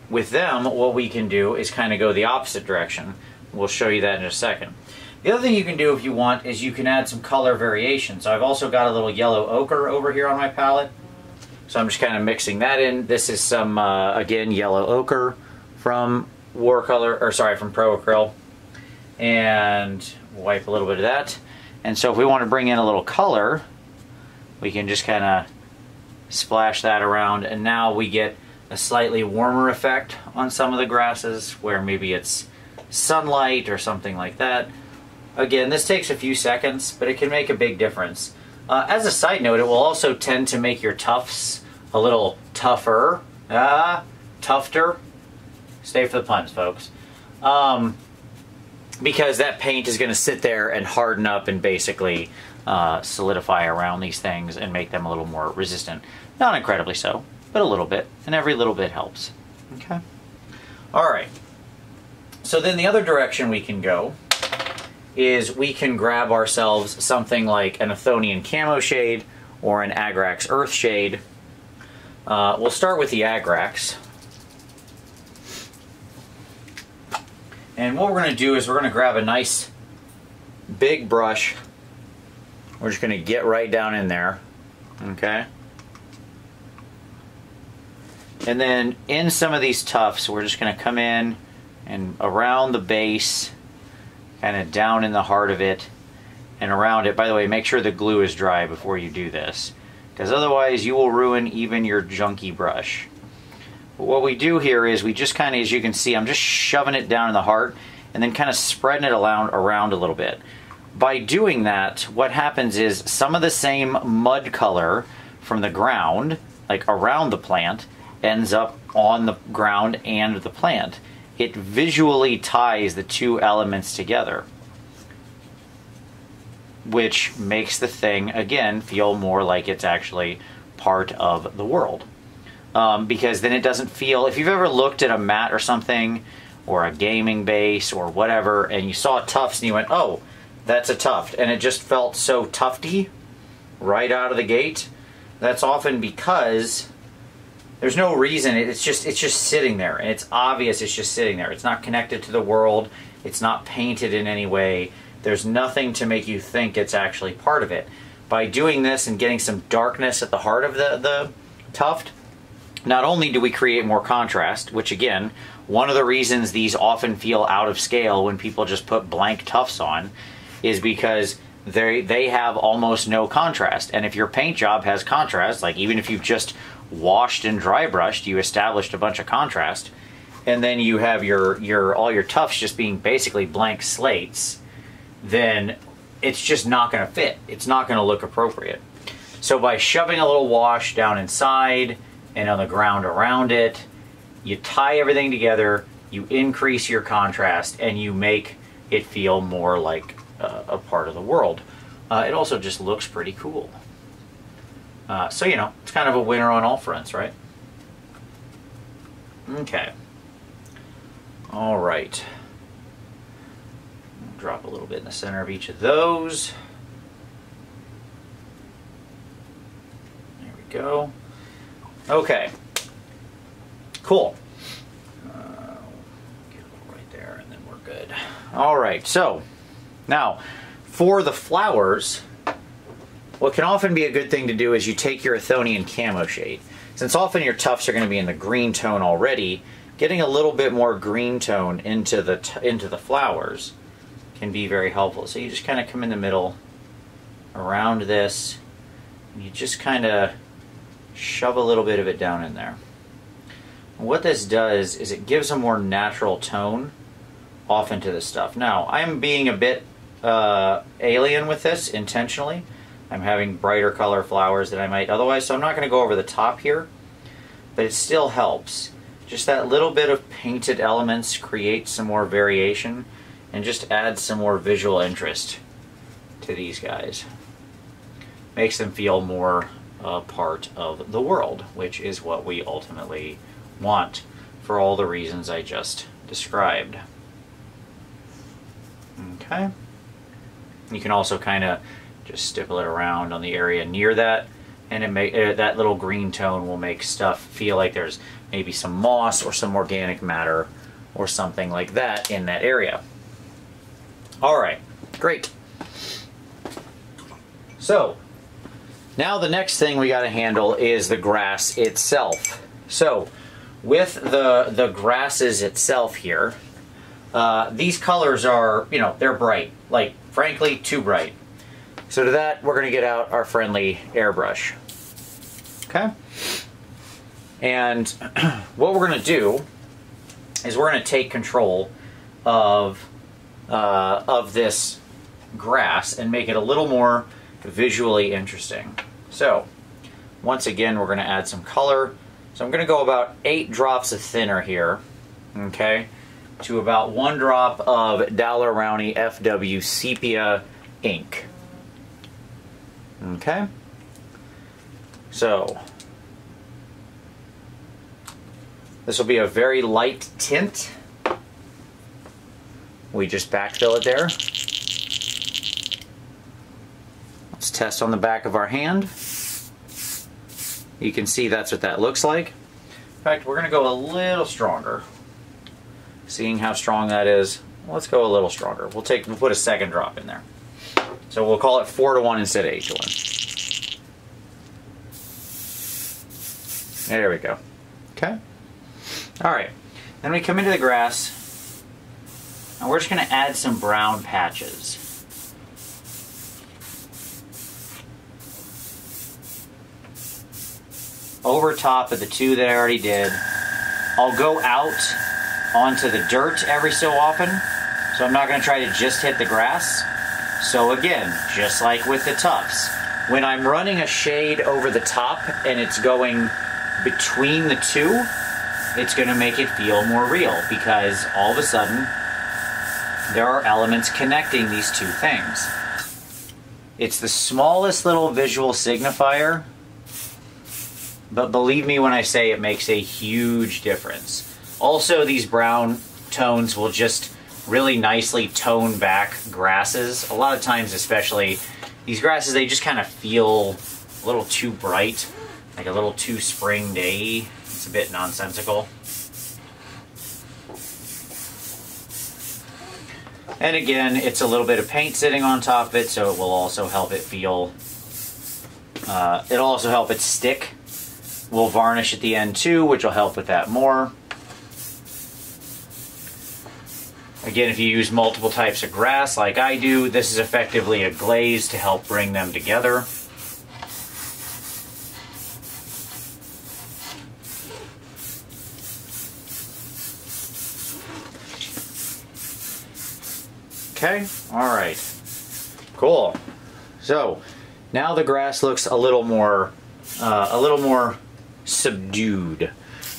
Speaker 1: with them, what we can do is kind of go the opposite direction. We'll show you that in a second. The other thing you can do if you want is you can add some color variation. So I've also got a little yellow ochre over here on my palette. So I'm just kind of mixing that in. This is some, uh, again, yellow ochre from War Color, or sorry, from Pro Acryl. And wipe a little bit of that. And so if we want to bring in a little color, we can just kind of splash that around. And now we get a slightly warmer effect on some of the grasses where maybe it's sunlight or something like that. Again, this takes a few seconds, but it can make a big difference. Uh, as a side note, it will also tend to make your tufts a little tougher. Ah, uh, tufter. Stay for the puns, folks. Um, because that paint is going to sit there and harden up and basically uh, solidify around these things and make them a little more resistant. Not incredibly so, but a little bit, and every little bit helps. Okay? All right. So then the other direction we can go is we can grab ourselves something like an Athonian Camo Shade or an Agrax Earth Shade. Uh, we'll start with the Agrax. And what we're going to do is we're going to grab a nice big brush. We're just going to get right down in there. Okay? And then in some of these tufts, we're just going to come in and around the base, kind of down in the heart of it, and around it. By the way, make sure the glue is dry before you do this, because otherwise you will ruin even your junky brush. But what we do here is we just kind of, as you can see, I'm just shoving it down in the heart and then kind of spreading it around, around a little bit. By doing that, what happens is some of the same mud color from the ground, like around the plant, ends up on the ground and the plant. It visually ties the two elements together, which makes the thing, again, feel more like it's actually part of the world. Um, because then it doesn't feel, if you've ever looked at a mat or something, or a gaming base or whatever, and you saw tufts and you went, oh, that's a tuft, and it just felt so tufty right out of the gate, that's often because there's no reason. It's just it's just sitting there, and it's obvious. It's just sitting there. It's not connected to the world. It's not painted in any way. There's nothing to make you think it's actually part of it. By doing this and getting some darkness at the heart of the, the tuft, not only do we create more contrast, which again, one of the reasons these often feel out of scale when people just put blank tufts on is because they they have almost no contrast. And if your paint job has contrast, like even if you've just washed and dry brushed, you established a bunch of contrast, and then you have your your all your tufts just being basically blank slates, then it's just not going to fit. It's not going to look appropriate. So by shoving a little wash down inside and on the ground around it, you tie everything together, you increase your contrast, and you make it feel more like uh, a part of the world. Uh, it also just looks pretty cool. Uh, so, you know, it's kind of a winner on all fronts, right? Okay. All right. Drop a little bit in the center of each of those. There we go. Okay. Cool. Uh, right there, and then we're good. All right. So now, for the flowers, what can often be a good thing to do is you take your Athonian camo shade. Since often your tufts are going to be in the green tone already, getting a little bit more green tone into the into the flowers can be very helpful. So you just kind of come in the middle around this, and you just kind of shove a little bit of it down in there. What this does is it gives a more natural tone off into the stuff. Now, I'm being a bit uh, alien with this intentionally. I'm having brighter color flowers than I might otherwise, so I'm not going to go over the top here, but it still helps. Just that little bit of painted elements creates some more variation and just adds some more visual interest to these guys. Makes them feel more a part of the world, which is what we ultimately want for all the reasons I just described. Okay. You can also kind of just stipple it around on the area near that and it make uh, that little green tone will make stuff feel like there's maybe some moss or some organic matter or something like that in that area. All right, great. So now the next thing we got to handle is the grass itself. So with the the grasses itself here, uh, these colors are you know they're bright, like frankly too bright. So to that we're going to get out our friendly airbrush. Okay. And [clears throat] what we're going to do is we're going to take control of uh, of this grass and make it a little more visually interesting. So, once again, we're going to add some color. So I'm going to go about eight drops of thinner here, okay, to about one drop of Daler Rowney FW Sepia ink. Okay? So, this will be a very light tint. We just backfill it there. Let's test on the back of our hand. You can see that's what that looks like. In fact, we're going to go a little stronger. Seeing how strong that is, let's go a little stronger. We'll take, we'll put a second drop in there. So we'll call it 4 to 1 instead of 8 to 1. There we go. Okay. All right. Then we come into the grass, and we're just going to add some brown patches. over top of the two that I already did. I'll go out onto the dirt every so often, so I'm not going to try to just hit the grass. So again, just like with the tufts, when I'm running a shade over the top and it's going between the two, it's going to make it feel more real because all of a sudden there are elements connecting these two things. It's the smallest little visual signifier but believe me when I say it makes a huge difference. Also, these brown tones will just really nicely tone back grasses. A lot of times, especially, these grasses, they just kind of feel a little too bright, like a little too spring day. It's a bit nonsensical. And again, it's a little bit of paint sitting on top of it, so it will also help it feel, uh, it'll also help it stick We'll varnish at the end too, which will help with that more. Again, if you use multiple types of grass like I do, this is effectively a glaze to help bring them together. Okay, all right. Cool. So now the grass looks a little more, uh, a little more subdued,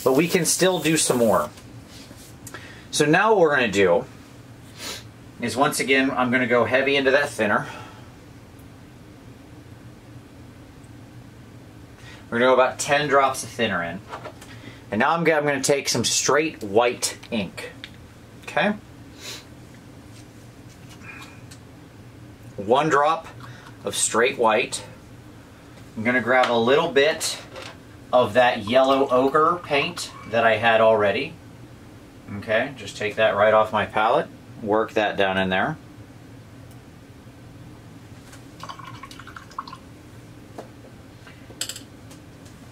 Speaker 1: but we can still do some more. So now what we're gonna do is once again, I'm gonna go heavy into that thinner. We're gonna go about 10 drops of thinner in. And now I'm I'm gonna take some straight white ink, okay? One drop of straight white. I'm gonna grab a little bit of that yellow ochre paint that I had already. Okay, just take that right off my palette, work that down in there.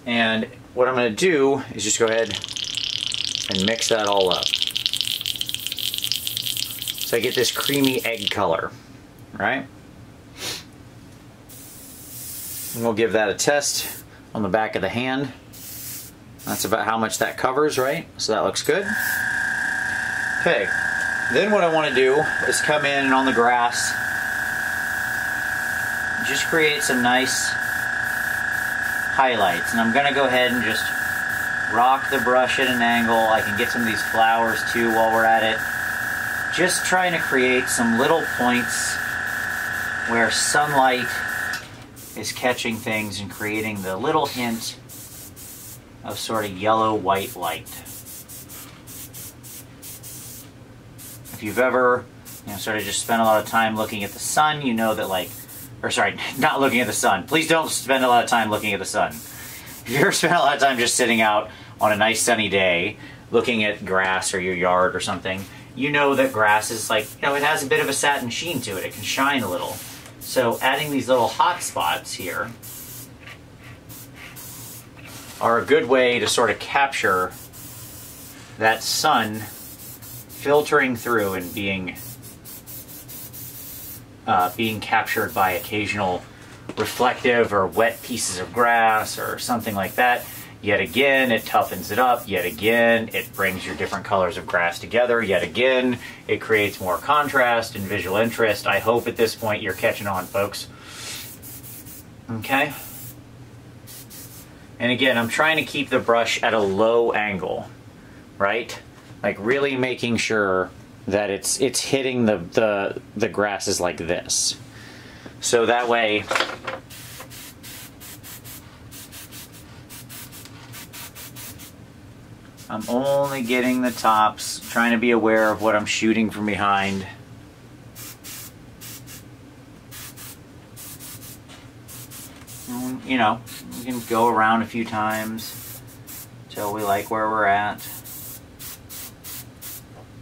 Speaker 1: And what I'm going to do is just go ahead and mix that all up. So I get this creamy egg color, right? And we'll give that a test on the back of the hand. That's about how much that covers, right? So that looks good. Okay, then what I want to do is come in and on the grass, just create some nice highlights. And I'm going to go ahead and just rock the brush at an angle. I can get some of these flowers too while we're at it. Just trying to create some little points where sunlight is catching things and creating the little hint of sort of yellow-white light. You've ever, you know, sort of just spent a lot of time looking at the sun, you know that like or sorry, [laughs] not looking at the sun. Please don't spend a lot of time looking at the sun. If you ever [laughs] spend a lot of time just sitting out on a nice sunny day, looking at grass or your yard or something, you know that grass is like, you know, it has a bit of a satin sheen to it. It can shine a little. So adding these little hot spots here are a good way to sort of capture that sun filtering through and being uh, being captured by occasional reflective or wet pieces of grass or something like that. Yet again, it toughens it up. Yet again, it brings your different colors of grass together. Yet again, it creates more contrast and visual interest. I hope at this point you're catching on, folks. Okay? And again, I'm trying to keep the brush at a low angle, right? Like really making sure that it's it's hitting the, the, the grasses like this. So that way I'm only getting the tops, trying to be aware of what I'm shooting from behind. Mm, you know, we can go around a few times until we like where we're at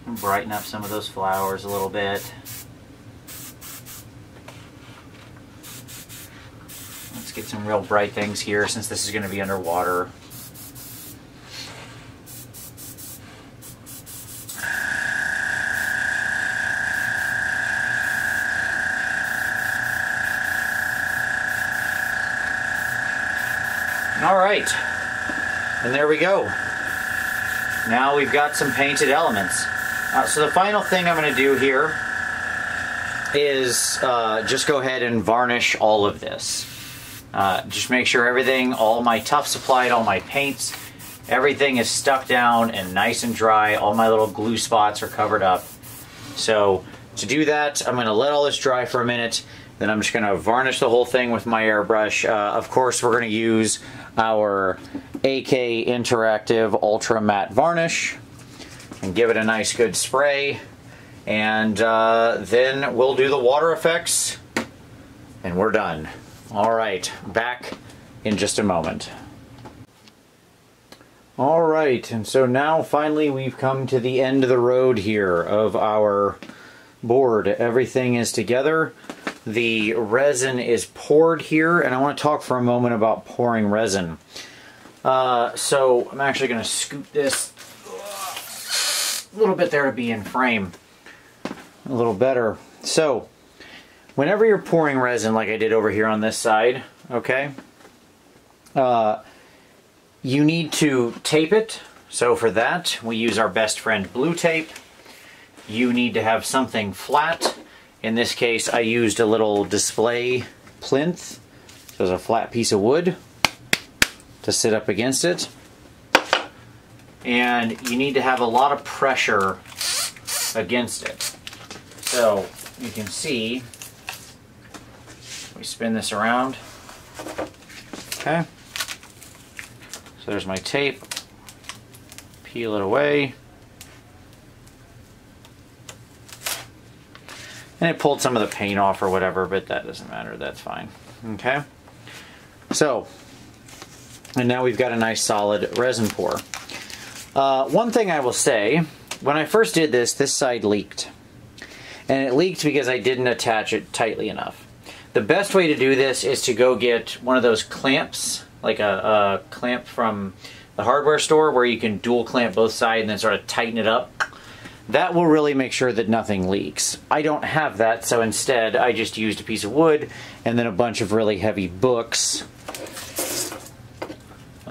Speaker 1: brighten up some of those flowers a little bit. Let's get some real bright things here since this is going to be underwater. All right, and there we go. Now we've got some painted elements. Uh, so the final thing I'm going to do here is uh, just go ahead and varnish all of this. Uh, just make sure everything, all my tufts applied, all my paints, everything is stuck down and nice and dry. All my little glue spots are covered up. So to do that, I'm going to let all this dry for a minute. Then I'm just going to varnish the whole thing with my airbrush. Uh, of course, we're going to use our AK Interactive Ultra Matte Varnish and give it a nice good spray. And uh, then we'll do the water effects and we're done. All right, back in just a moment. All right, and so now finally we've come to the end of the road here of our board. Everything is together. The resin is poured here, and I want to talk for a moment about pouring resin. Uh, so I'm actually going to scoop this a little bit there to be in frame a little better. So, whenever you're pouring resin like I did over here on this side, okay, uh, you need to tape it. So for that, we use our best friend blue tape. You need to have something flat In this case, I used a little display plinth. So it's a flat piece of wood to sit up against it. And you need to have a lot of pressure against it. So you can see, we spin this around. Okay. So there's my tape. Peel it away. And it pulled some of the paint off or whatever, but that doesn't matter. That's fine. Okay. So, and now we've got a nice solid resin pour. Uh, one thing I will say, when I first did this, this side leaked. And it leaked because I didn't attach it tightly enough. The best way to do this is to go get one of those clamps, like a, a clamp from the hardware store where you can dual clamp both sides and then sort of tighten it up. That will really make sure that nothing leaks. I don't have that, so instead I just used a piece of wood and then a bunch of really heavy books.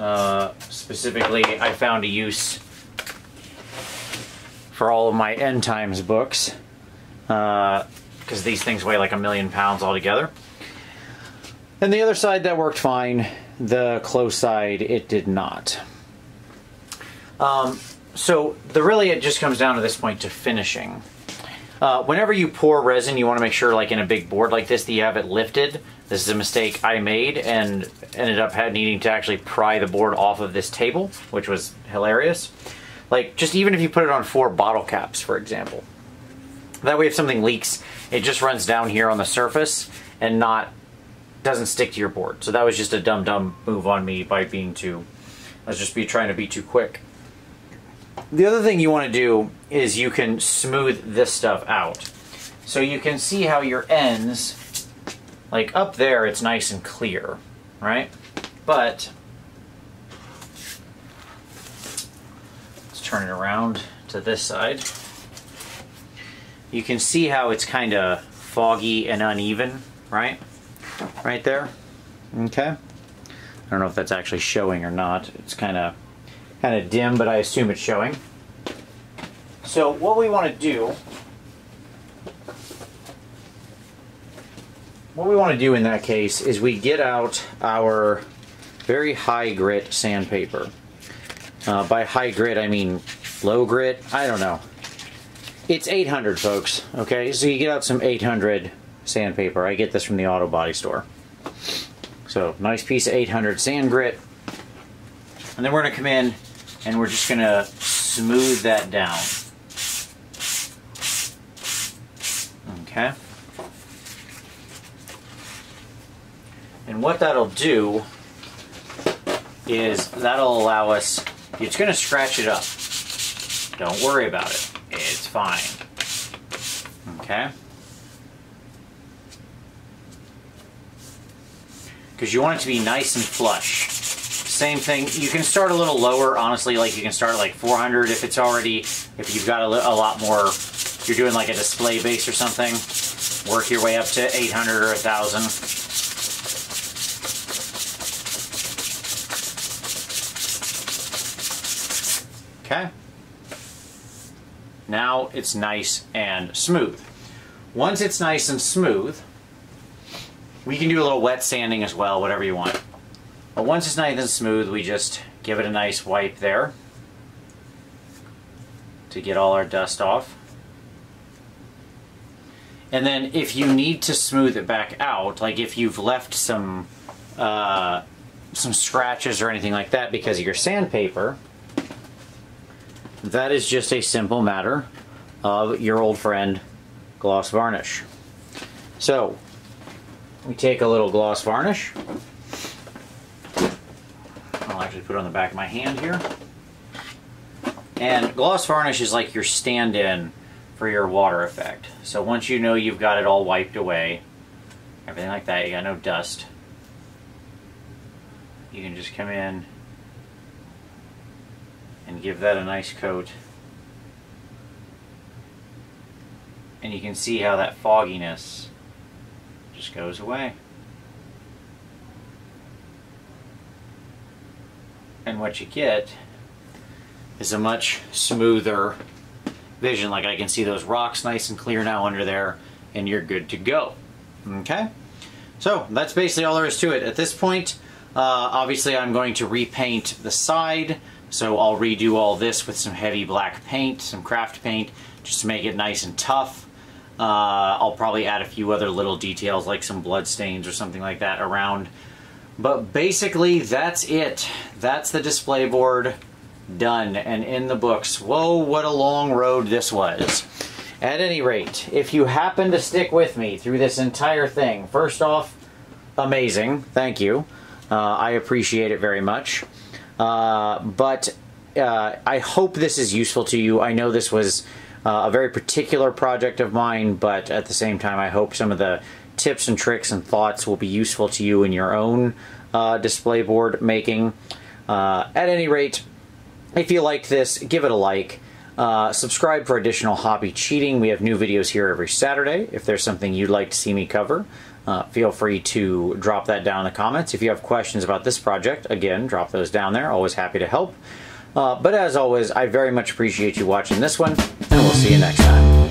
Speaker 1: Uh, specifically, I found a use for all of my end times books because uh, these things weigh like a million pounds altogether. And the other side that worked fine, the close side it did not. Um, so the really it just comes down to this point to finishing. Uh, whenever you pour resin, you want to make sure, like in a big board like this, that you have it lifted. This is a mistake I made and ended up needing to actually pry the board off of this table, which was hilarious. Like, just even if you put it on four bottle caps, for example. That way if something leaks, it just runs down here on the surface and not doesn't stick to your board. So that was just a dumb dumb move on me by being too, I was just be trying to be too quick. The other thing you want to do is you can smooth this stuff out. So you can see how your ends, like up there, it's nice and clear, right? But, let's turn it around to this side. You can see how it's kind of foggy and uneven, right? Right there, okay? I don't know if that's actually showing or not. It's kind of kind of dim, but I assume it's showing. So what we want to do, what we want to do in that case is we get out our very high grit sandpaper. Uh, by high grit, I mean low grit. I don't know. It's 800, folks. Okay, so you get out some 800 sandpaper. I get this from the auto body store. So nice piece of 800 sand grit. And then we're going to come in and we're just going to smooth that down. Okay. And what that'll do is that'll allow us, it's to scratch it up. Don't worry about it. It's fine. Okay. Because you want it to be nice and flush. Same thing, you can start a little lower, honestly, like you can start like 400 if it's already, if you've got a, a lot more, you're doing like a display base or something, work your way up to 800 or 1000. Okay. Now it's nice and smooth. Once it's nice and smooth, we can do a little wet sanding as well, whatever you want. But once it's nice and smooth, we just give it a nice wipe there to get all our dust off. And then if you need to smooth it back out, like if you've left some uh, some scratches or anything like that because of your sandpaper, that is just a simple matter of your old friend gloss varnish. So, we take a little gloss varnish, I'll actually put it on the back of my hand here. And gloss varnish is like your stand-in for your water effect. So once you know you've got it all wiped away, everything like that, you got no dust, you can just come in give that a nice coat. And you can see how that fogginess just goes away. and what you get is a much smoother vision. Like I can see those rocks nice and clear now under there, and you're good to go. Okay? So that's basically all there is to it. At this point, uh, obviously I'm going to repaint the side, so I'll redo all this with some heavy black paint, some craft paint, just to make it nice and tough. Uh, I'll probably add a few other little details like some blood stains or something like that around. But basically, that's it. That's the display board done and in the books. Whoa, what a long road this was. At any rate, if you happen to stick with me through this entire thing, first off, amazing. Thank you. Uh, I appreciate it very much. Uh, but uh, I hope this is useful to you. I know this was uh, a very particular project of mine, but at the same time, I hope some of the tips and tricks and thoughts will be useful to you in your own uh, display board making. Uh, at any rate, if you like this, give it a like. Uh, subscribe for additional hobby cheating. We have new videos here every Saturday. If there's something you'd like to see me cover, uh, feel free to drop that down in the comments. If you have questions about this project, again, drop those down there. Always happy to help. Uh, but as always, I very much appreciate you watching this one, and we'll see you next time.